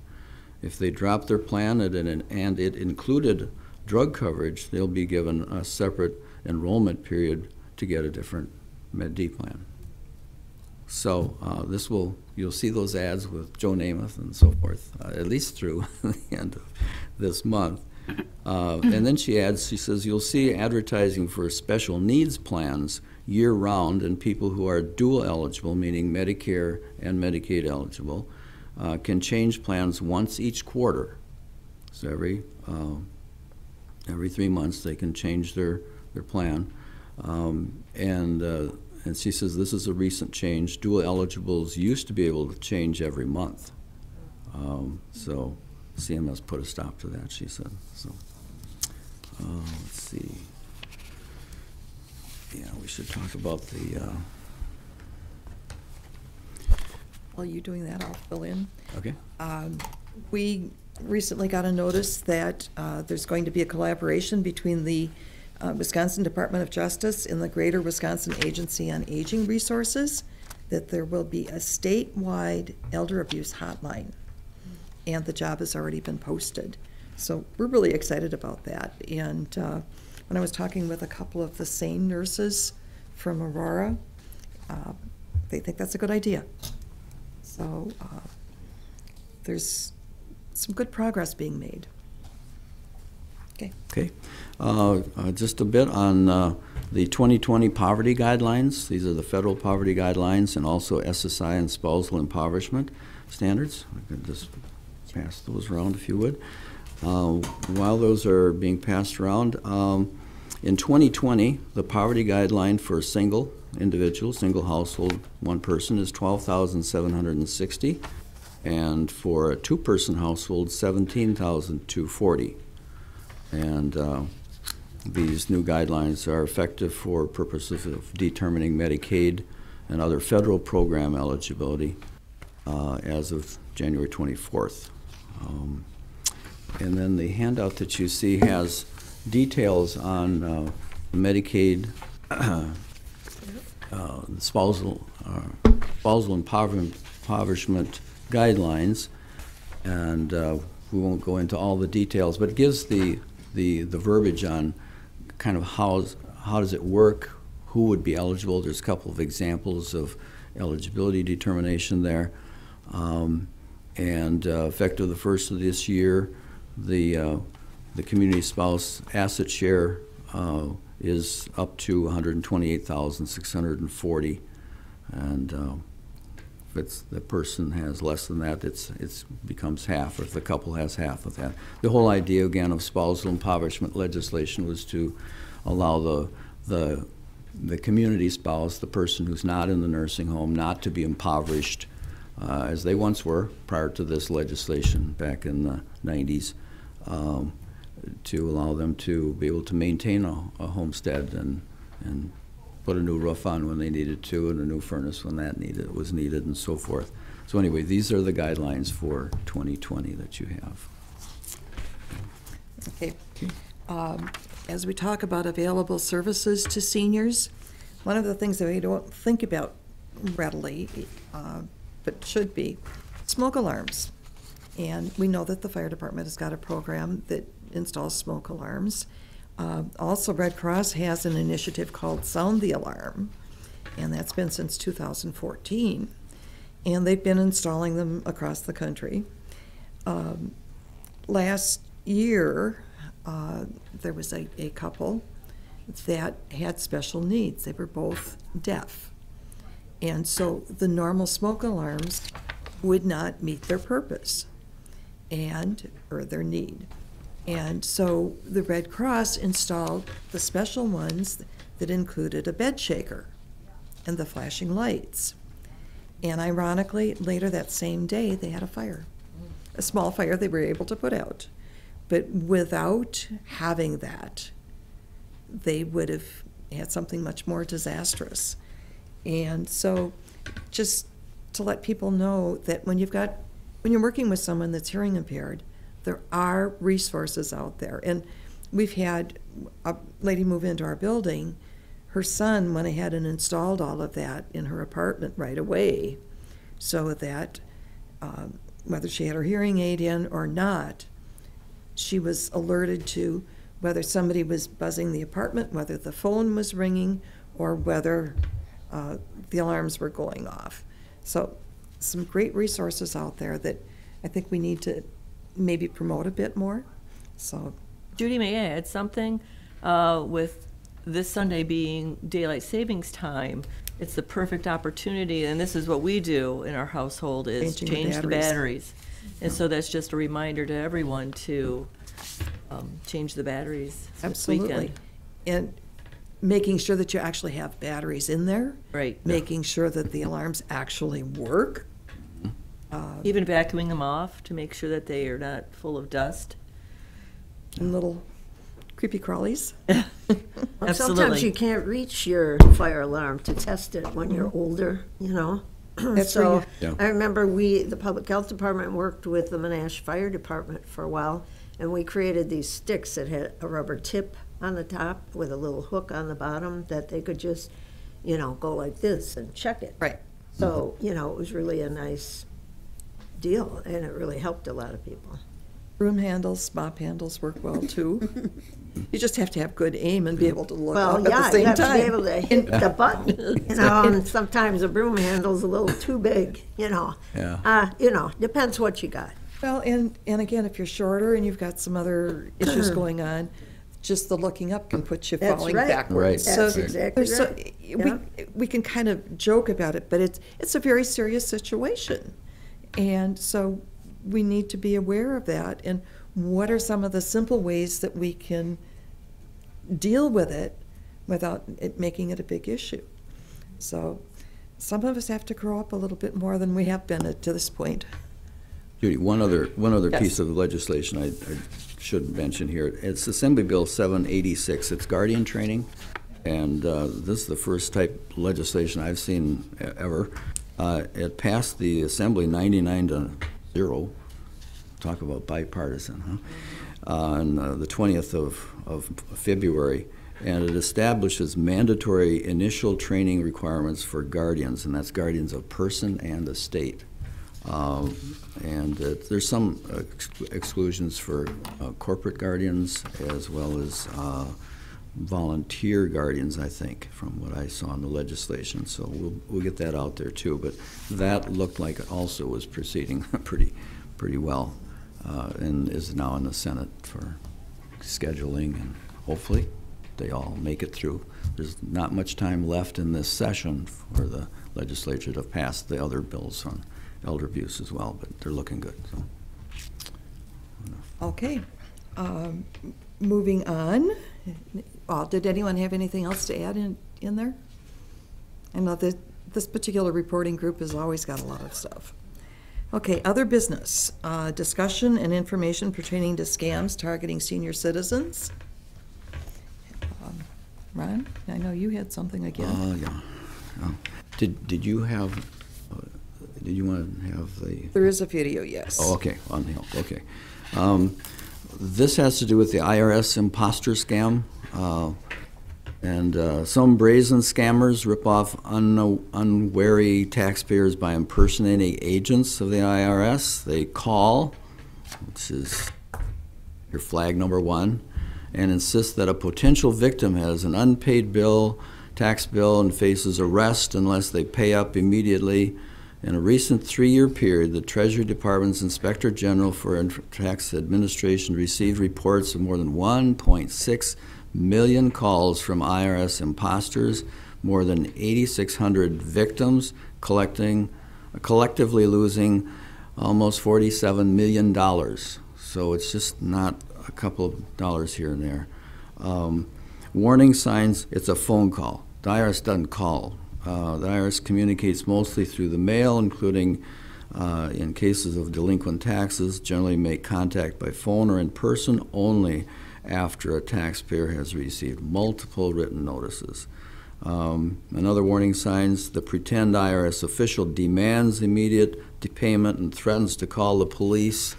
If they drop their plan and it, included drug coverage, they'll be given a separate enrollment period to get a different Med D plan. So uh, this will, you'll see those ads with Joe Namath and so forth, uh, at least through the end of this month. Uh, and then she adds, she says, you'll see advertising for special needs plans year round and people who are dual eligible, meaning Medicare and Medicaid eligible, uh, can change plans once each quarter. So every, uh, every three months they can change their, their plan. Um, and uh, and she says this is a recent change. Dual eligibles used to be able to change every month. Um, so CMS put a stop to that, she said. So uh, let's see. Yeah, we should talk about the. Uh, While you're doing that, I'll fill in. okay. Um, We recently got a notice that uh, there's going to be a collaboration between the uh, Wisconsin Department of Justice and the Greater Wisconsin Agency on Aging Resources, that there will be a statewide elder abuse hotline. And the job has already been posted. So we're really excited about that. And uh, when I was talking with a couple of the same nurses from Aurora, uh, they think that's a good idea. So uh, there's some good progress being made. Okay. Okay. Uh, uh, just a bit on uh, the 2020 poverty guidelines. These are the federal poverty guidelines and also SSI and spousal impoverishment standards. I could just pass those around if you would. Uh, while those are being passed around, um, in 2020, the poverty guideline for a single individual, single household, one person is 12,760, and for a two-person household, 17,240. And uh, these new guidelines are effective for purposes of determining Medicaid and other federal program eligibility uh, as of January 24th. Um, and then the handout that you see has details on uh, Medicaid, uh, spousal, uh, spousal impoverishment guidelines, and uh, we won't go into all the details, but it gives the, the, the verbiage on kind of how, how does it work, who would be eligible. There's a couple of examples of eligibility determination there. Um, and uh, effective the first of this year, the, uh, the community spouse asset share uh, is up to 128,640. And uh, if it's, the person has less than that, it's, it's becomes half, if the couple has half of that. The whole idea, again, of spousal impoverishment legislation was to allow the, the, the community spouse, the person who's not in the nursing home, not to be impoverished uh, as they once were prior to this legislation back in the 90s, um, to allow them to be able to maintain a, a homestead and, and put a new roof on when they needed to and a new furnace when that needed, was needed and so forth. So anyway, these are the guidelines for 2020 that you have. Okay. Um, As we talk about available services to seniors, one of the things that we don't think about readily, uh, but should be, smoke alarms. And we know that the fire department has got a program that installs smoke alarms. Uh, Also, Red Cross has an initiative called Sound the Alarm, and that's been since 2014. And they've been installing them across the country. Um, Last year, uh, there was a, a couple that had special needs. They were both deaf. And so the normal smoke alarms would not meet their purpose and, or their need. And so the Red Cross installed the special ones that included a bed shaker and the flashing lights. And ironically, later that same day, they had a fire, a small fire they were able to put out. But without having that, they would have had something much more disastrous. And so, just to let people know that when you've got, when you're working with someone that's hearing impaired, there are resources out there. And we've had a lady move into our building. Her son went ahead and installed all of that in her apartment right away so that um, whether she had her hearing aid in or not, she was alerted to whether somebody was buzzing the apartment, whether the phone was ringing, or whether uh, the alarms were going off. So, some great resources out there that I think we need to maybe promote a bit more. So, Judy, may I add something? Uh, with this Sunday being daylight savings time, it's the perfect opportunity, and this is what we do in our household, is Changing change the batteries. batteries. And so that's just a reminder to everyone to um, change the batteries this absolutely. And making sure that you actually have batteries in there. Right. Making sure that the alarms actually work. Uh, Even vacuuming them off to make sure that they are not full of dust. And little creepy crawlies. Well, Sometimes Absolutely. you can't reach your fire alarm to test it when you're mm-hmm. older, you know? That's So, Yeah. I remember we, the Public Health Department worked with the Menasha Fire Department for a while, and we created these sticks that had a rubber tip on the top with a little hook on the bottom that they could just, you know, go like this and check it. Right. So, you know, it was really a nice deal, and it really helped a lot of people. Broom handles, mop handles work well too. You just have to have good aim and be able to look Well, up at the yeah, same you have to be able to hit the button, you know, and sometimes a broom handle's a little too big, you know. Yeah. Uh, you know, depends what you got. Well, and, and again, if you're shorter and you've got some other issues going on, just the looking up can put you That's falling right. backwards. Right. So exactly there's so- right. We, we can kind of joke about it, but it's, it's a very serious situation. And so we need to be aware of that. And what are some of the simple ways that we can deal with it without it making it a big issue? So some of us have to grow up a little bit more than we have been at- to this point. Judy, one other, one other Yes. piece of legislation I, I should mention here. It's Assembly Bill 786. It's guardian training, and uh, this is the first type legislation I've seen ever. Uh, It passed the Assembly 99 to 0. Talk about bipartisan, huh? On uh, the 20th of, of February, and it establishes mandatory initial training requirements for guardians, and that's guardians of person and estate. Um, And uh, there's some ex- exclusions for uh, corporate guardians as well as uh, volunteer guardians, I think, from what I saw in the legislation. So we'll, we'll get that out there too. But that looked like it also was proceeding pretty, pretty well uh, and is now in the Senate for scheduling and hopefully they all make it through. There's not much time left in this session for the legislature to pass the other bills on elder abuse as well, but they're looking good, so. Okay. Um, Moving on, Uh, Did anyone have anything else to add in, in there? I know that this particular reporting group has always got a lot of stuff. Okay, other business, uh, discussion and information pertaining to scams targeting senior citizens. Um, Ron, I know you had something again. Uh, yeah. Oh. Did, did you have, uh, did you want to have the? There is a video, yes. Oh, okay, on the, hill, okay. Um, This has to do with the IRS imposter scam. uh, And uh, some brazen scammers rip off un- unwary taxpayers by impersonating agents of the IRS. They call, which is your flag number one, and insist that a potential victim has an unpaid bill, tax bill, and faces arrest unless they pay up immediately. In a recent three-year period, the Treasury Department's Inspector General for Tax Administration received reports of more than 1.6 million calls from IRS imposters, more than 8,600 victims, collecting, collectively losing almost $47 million. So it's just not a couple of dollars here and there. Um, warning signs, it's a phone call. The IRS doesn't call. Uh, the IRS communicates mostly through the mail, including uh, in cases of delinquent taxes, generally make contact by phone or in person only after a taxpayer has received multiple written notices. Um, another warning signs, the pretend IRS official demands immediate payment and threatens to call the police.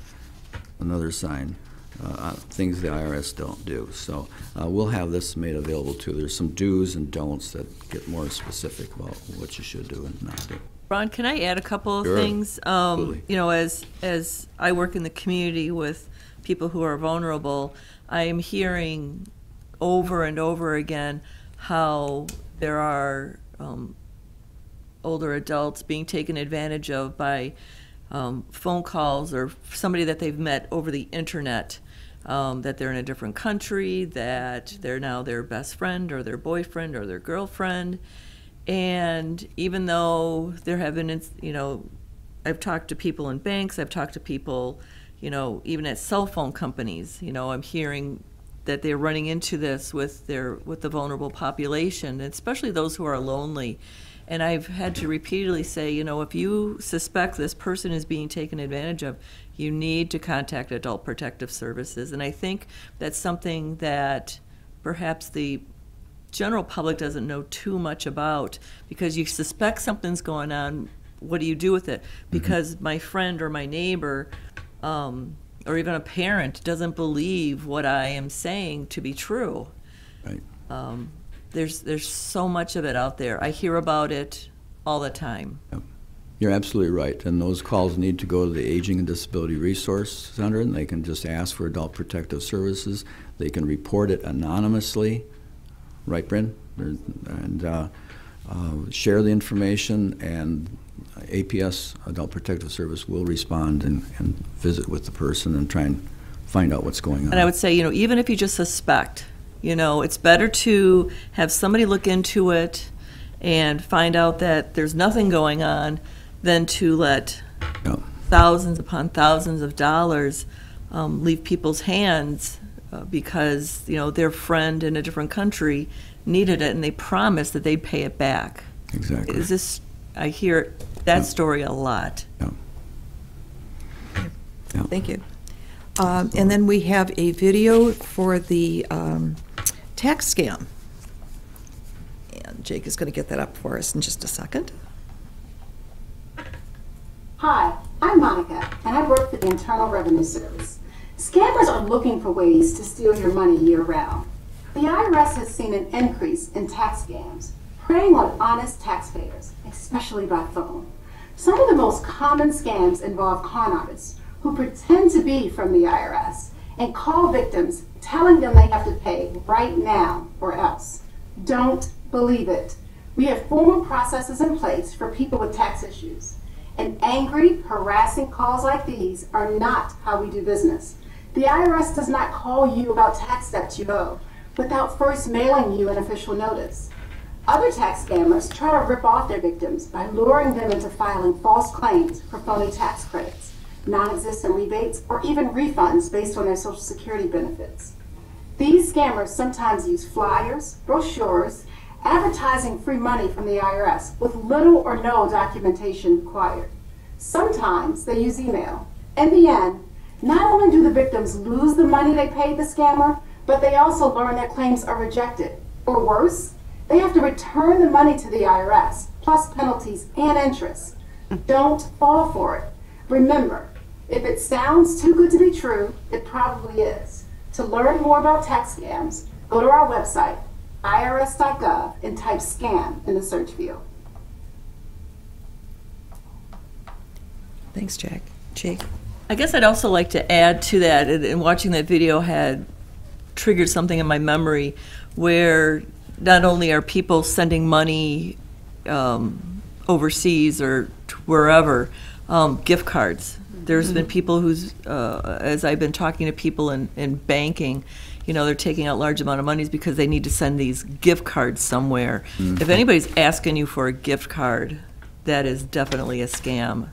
Another sign, uh, things the IRS don't do. So uh, we'll have this made available too. There's some do's and don'ts that get more specific about what you should do and not do. Ron, can I add a couple of Sure. things? Um, Absolutely. you know, as as I work in the community with people who are vulnerable, I am hearing over and over again how there are um, older adults being taken advantage of by um, phone calls or somebody that they've met over the internet. Um, that they're in a different country, that they're now their best friend or their boyfriend or their girlfriend. And even though there have been, you know, I've talked to people in banks, I've talked to people, you know, even at cell phone companies, you know, I'm hearing that they're running into this with their with the vulnerable population, especially those who are lonely. And I've had to repeatedly say, you know, if you suspect this person is being taken advantage of, you need to contact Adult Protective Services. And I think that's something that perhaps the general public doesn't know too much about because you suspect something's going on. What do you do with it? Because my friend or my neighbor, um, or even a parent, doesn't believe what I am saying to be true. Right. Um, there's there's so much of it out there. I hear about it all the time. You're absolutely right, and those calls need to go to the Aging and Disability Resource Center, and they can just ask for Adult Protective Services. They can report it anonymously, right, Bryn? And uh, uh, share the information, and APS, Adult Protective Service, will respond and, and visit with the person and try and find out what's going on. And I would say, you know, even if you just suspect, you know, it's better to have somebody look into it and find out that there's nothing going on than to let thousands upon thousands of dollars um, leave people's hands uh, because, you know, their friend in a different country needed it and they promised that they'd pay it back. Exactly. Is this, I hear that story a lot. Thank you. Um, And then we have a video for the um, tax scam. And Jake is going to get that up for us in just a second. Hi, I'm Monica, and I work for the Internal Revenue Service. Scammers are looking for ways to steal your money year round. The IRS has seen an increase in tax scams, preying on honest taxpayers, especially by phone. Some of the most common scams involve con artists who pretend to be from the IRS and call victims telling them they have to pay right now or else. Don't believe it. We have formal processes in place for people with tax issues. And angry, harassing calls like these are not how we do business. The IRS does not call you about tax debt you owe without first mailing you an official notice. Other tax scammers try to rip off their victims by luring them into filing false claims for phony tax credits, non existent rebates, or even refunds based on their Social Security benefits. These scammers sometimes use flyers, brochures, advertising free money from the IRS with little or no documentation required. Sometimes they use email. In the end, not only do the victims lose the money they paid the scammer, but they also learn their claims are rejected. Or worse, they have to return the money to the IRS, plus penalties and interest. Don't fall for it. Remember, if it sounds too good to be true, it probably is. To learn more about tax scams, go to our website, irs.gov, and type scam in the search field. Thanks, Jack. Jake? I guess I'd also like to add to that, and, and watching that video had triggered something in my memory where not only are people sending money um, overseas or wherever, um, gift cards. There's been people who's, uh, as I've been talking to people in, in banking, you know, they're taking out large amount of monies because they need to send these gift cards somewhere. If Mhm. anybody's asking you for a gift card, that is definitely a scam.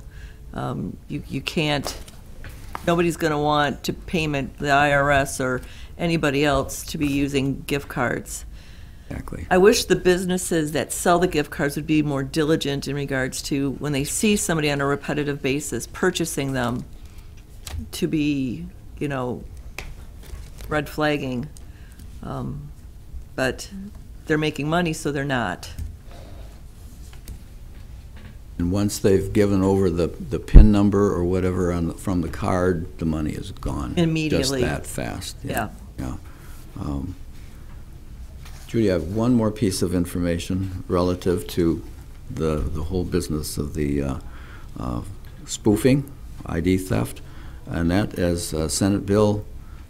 Um, you, you can't, nobody's going to want to payment the IRS or anybody else to be using gift cards. Exactly. I wish the businesses that sell the gift cards would be more diligent in regards to when they see somebody on a repetitive basis purchasing them to be, you know, red flagging. Um, but they're making money, so they're not. And once they've given over the, the PIN number or whatever on, the- from the card, the money is gone. Immediately. Just that fast. Yeah. Yeah. Um, Judy, I have one more piece of information relative to the, the whole business of the uh, uh, spoofing, ID theft, and that is uh, Senate Bill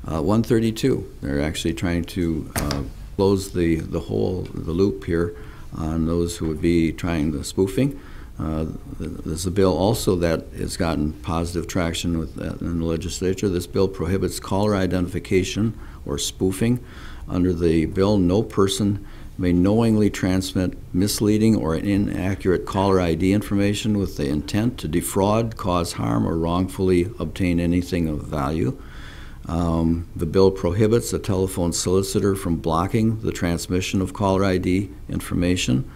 uh, 132. They're actually trying to uh, close the, the whole, the loop here on those who would be trying the spoofing. Uh, There's a bill also that has gotten positive traction with, in the legislature. This bill prohibits caller identification or spoofing. Under the bill, no person may knowingly transmit misleading or inaccurate caller ID information with the intent to defraud, cause harm, or wrongfully obtain anything of value. Um, The bill prohibits a telephone solicitor from blocking the transmission of caller ID information.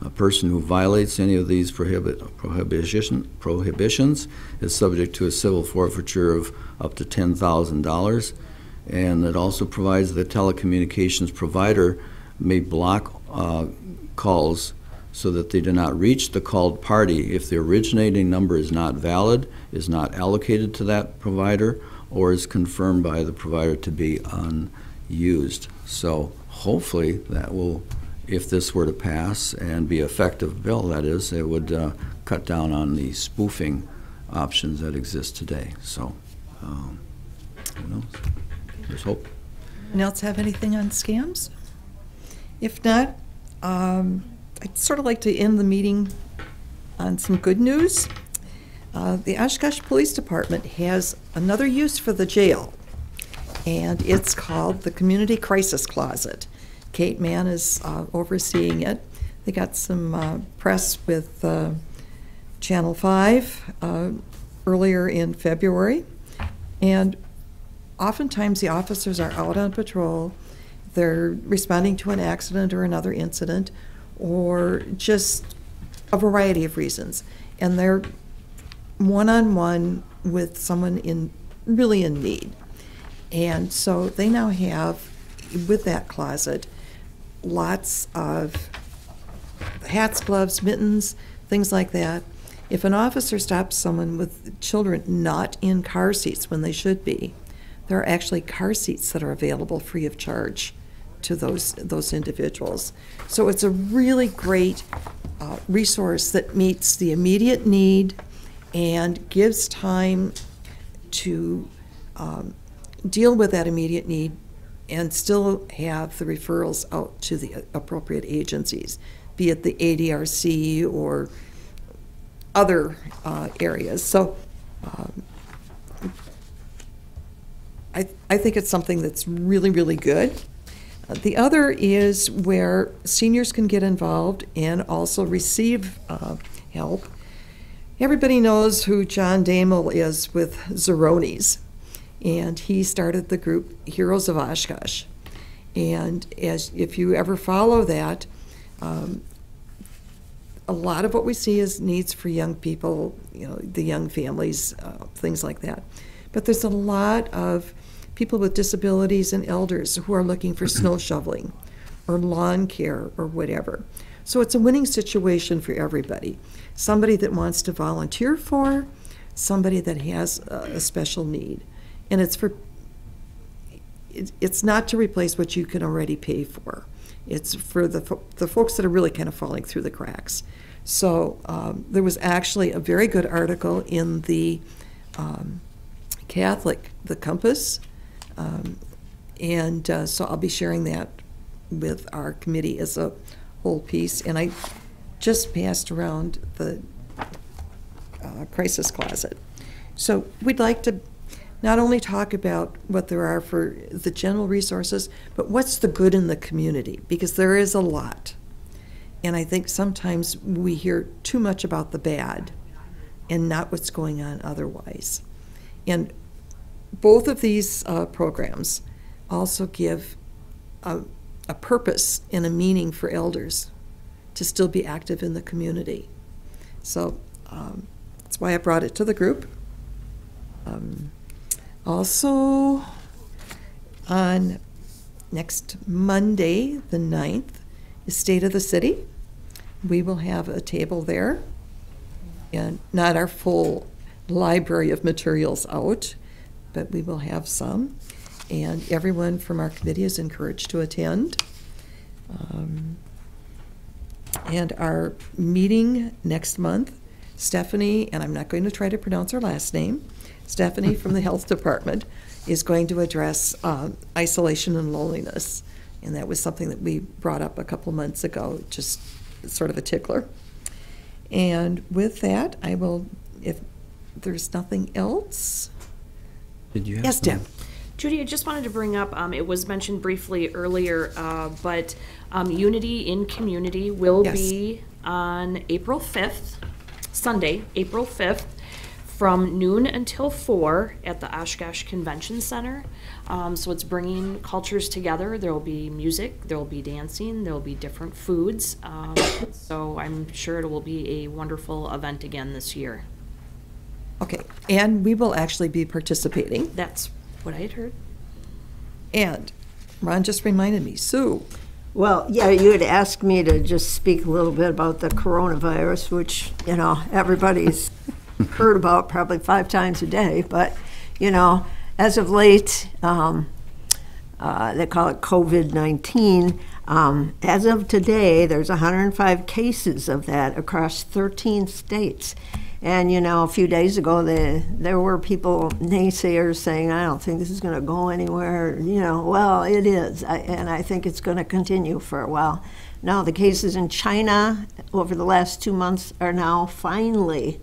A person who violates any of these prohibit, prohibition, prohibitions is subject to a civil forfeiture of up to $10,000. And it also provides the telecommunications provider may block uh, calls so that they do not reach the called party if the originating number is not valid, is not allocated to that provider, or is confirmed by the provider to be unused. So hopefully that will, if this were to pass and be effective bill, that is, it would uh, cut down on the spoofing options that exist today. So, um, who knows? There's hope. Anyone else have anything on scams? If not, um, I'd sort of like to end the meeting on some good news. Uh, The Oshkosh Police Department has another use for the jail, and it's called the Community Crisis Closet. Kate Mann is uh, overseeing it. They got some uh, press with uh, Channel 5 uh, earlier in February, and oftentimes the officers are out on patrol, they're responding to an accident or another incident, or just a variety of reasons. And they're one on one with someone in really in need. And so they now have, with that closet, lots of hats, gloves, mittens, things like that. If an officer stops someone with children not in car seats when they should be, there are actually car seats that are available free of charge to those those individuals. So it's a really great uh, resource that meets the immediate need and gives time to um, deal with that immediate need and still have the referrals out to the appropriate agencies, be it the ADRC or other uh, areas. So um, I, I think it's something that's really, really good. Uh, The other is where seniors can get involved and also receive uh, help. Everybody knows who John Damel is with Zeronis, and he started the group Heroes of Oshkosh. And as, if you ever follow that, um, a lot of what we see is needs for young people, you know, the young families, uh, things like that. But there's a lot of people with disabilities and elders who are looking for snow shoveling or lawn care or whatever. So it's a winning situation for everybody. Somebody that wants to volunteer for, somebody that has a, a special need. And it's for it, it's not to replace what you can already pay for. It's for the, fo- the folks that are really kind of falling through the cracks. So um, there was actually a very good article in the um, Catholic, the Compass, um, and uh, so I'll be sharing that with our committee as a whole piece. And I just passed around the uh, crisis closet. So we'd like to not only talk about what there are for the general resources, but what's the good in the community, because there is a lot. And I think sometimes we hear too much about the bad and not what's going on otherwise. And both of these uh, programs also give a, a purpose and a meaning for elders to still be active in the community. So um, that's why I brought it to the group. Um, also, on next Monday, the 9th, is State of the City. We will have a table there, and not our full library of materials out, but we will have some. And everyone from our committee is encouraged to attend. Um, and our meeting next month, Stephanie, and I'm not going to try to pronounce her last name, Stephanie from the Health Department is going to address uh, isolation and loneliness. And that was something that we brought up a couple months ago, just sort of a tickler. And with that, I will, if there's nothing else. Did you have Yes, Deb. Judy, I just wanted to bring up, um, it was mentioned briefly earlier, uh, but, um, Unity in Community will Yes. be on April fifth, Sunday, April fifth, from noon until four at the Oshkosh Convention Center. Um, so it's bringing cultures together. There will be music, there will be dancing, there will be different foods. Um, so I'm sure it will be a wonderful event again this year. Okay, and we will actually be participating. That's what I had heard. And Ron just reminded me, Sue, Well, yeah, you had asked me to just speak a little bit about the coronavirus, which, you know, everybody's heard about probably five times a day, but, you know, as of late, um, uh, they call it COVID 19. Um, as of today, there's 105 cases of that across 13 states. And, you know, a few days ago, the, there were people, naysayers, saying, I don't think this is going to go anywhere. You know, well, it is. I, and I think it's going to continue for a while. Now, the cases in China over the last two months are now finally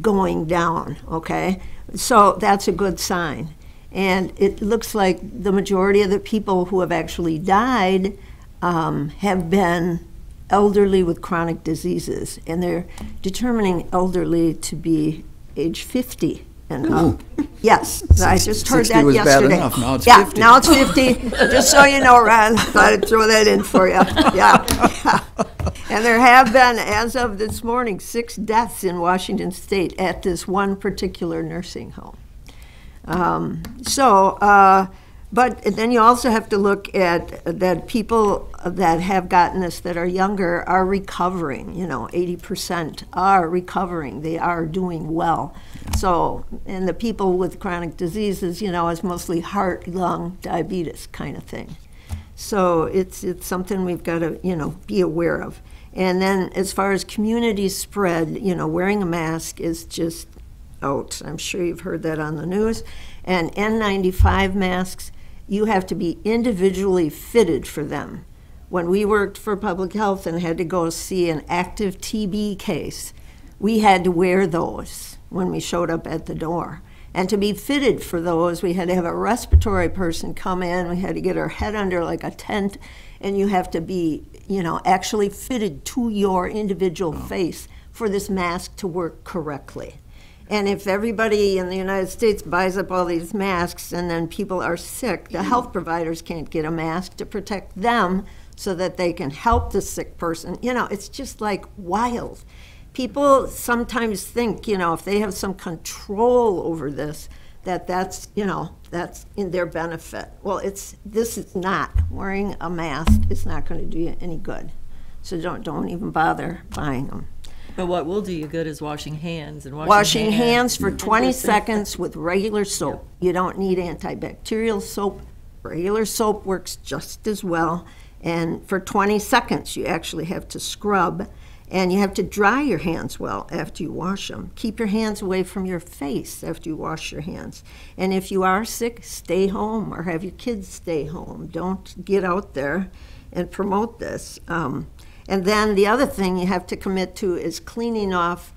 going down, okay? So that's a good sign. And it looks like the majority of the people who have actually died um, have been elderly with chronic diseases, and they're determining elderly to be age 50 and up. Yes, I just heard 60 that was bad yesterday. enough, now it's yeah, 50. now it's 50. just so you know, Ron, thought I'd throw that in for you. Yeah. yeah. And there have been, as of this morning, six deaths in Washington State at this one particular nursing home. Um, so, uh, but then you also have to look at that people that have gotten this that are younger are recovering. You know, 80% are recovering. They are doing well. So, and the people with chronic diseases, you know, is mostly heart, lung, diabetes kind of thing. So it's it's something we've got to you know be aware of. And then as far as community spread, you know, wearing a mask is just out. I'm sure you've heard that on the news. And N95 masks, you have to be individually fitted for them. When we worked for public health and had to go see an active TB case, we had to wear those when we showed up at the door. And to be fitted for those, we had to have a respiratory person come in. We had to get our head under like a tent, and you have to be, you know, actually fitted to your individual oh. face for this mask to work correctly. And if everybody in the United States buys up all these masks and then people are sick, the health providers can't get a mask to protect them so that they can help the sick person. You know, it's just like wild. People sometimes think, you know, if they have some control over this, that that's, you know, that's in their benefit. Well, it's, this is not. Wearing a mask is not going to do you any good. So don't, don't even bother buying them. But what will do you good is washing hands and washing, Washing hands for 20 seconds with regular soap. You don't need antibacterial soap. Regular soap works just as well. And for 20 seconds, you actually have to scrub and you have to dry your hands well after you wash them. Keep your hands away from your face after you wash your hands. And if you are sick, stay home or have your kids stay home. Don't get out there and promote this. Um, and then the other thing you have to commit to is cleaning off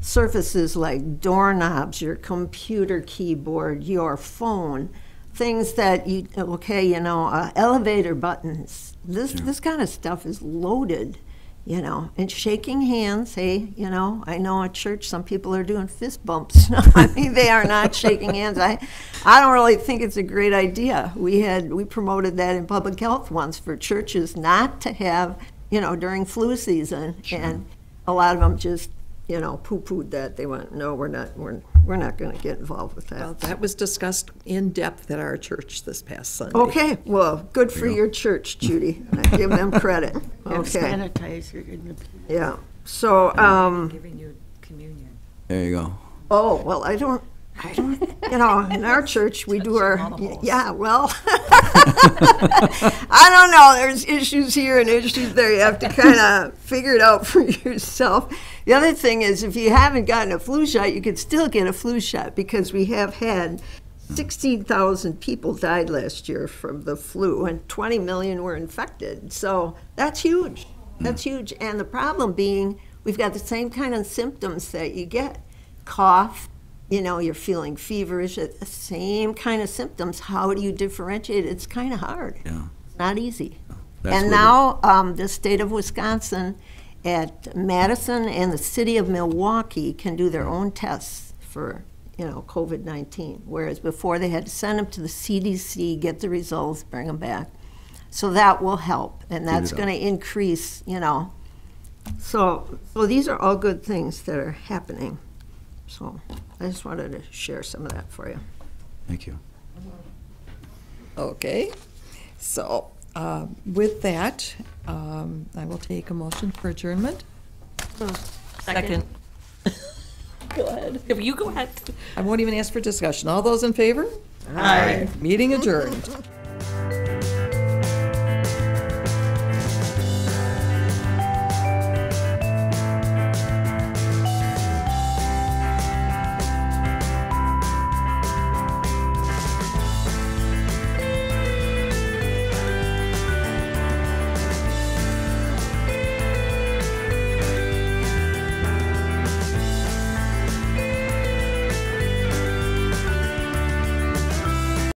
surfaces like doorknobs, your computer keyboard, your phone, things that you, okay, you know, uh, elevator buttons. This, this kind of stuff is loaded, you know, and shaking hands. Hey, you know, I know at church some people are doing fist bumps. No, I mean, they are not shaking hands. I, I don't really think it's a great idea. We had, we promoted that in public health once for churches not to have, you know, during flu season. And a lot of them just, you know, poo-pooed that. They went, no, we're not, we're, we're not going to get involved with Well, that. that was discussed in depth at our church this past Sunday. Okay, well, good for your church, Judy. I give them credit. Have Okay, sanitizer in the. yeah. So, um, Giving you communion. There you go. oh, well, I don't, I don't, you know, in our church, we do our, yeah, well, I don't know, there's issues here and issues there. You have to kind of figure it out for yourself. The other thing is, if you haven't gotten a flu shot, you could still get a flu shot because we have had 16,000 people died last year from the flu and 20 million were infected. So that's huge. That's huge. And the problem being, we've got the same kind of symptoms that you get cough, you know, you're feeling feverish, the same kind of symptoms. How do you differentiate? It's kind of hard. Yeah. It's not easy. And now um, the state of Wisconsin at Madison and the city of Milwaukee can do their own tests for, you know, COVID-19, whereas before they had to send them to the CDC, get the results, bring them back. So that will help, and that's going to increase, you know. So, so these are all good things that are happening. So I just wanted to share some of that for you. Thank you. Okay, so uh, with that, um, I will take a motion for adjournment. Second. Go ahead. If you go ahead. I won't even ask for discussion. All those in favor? Aye. Meeting adjourned.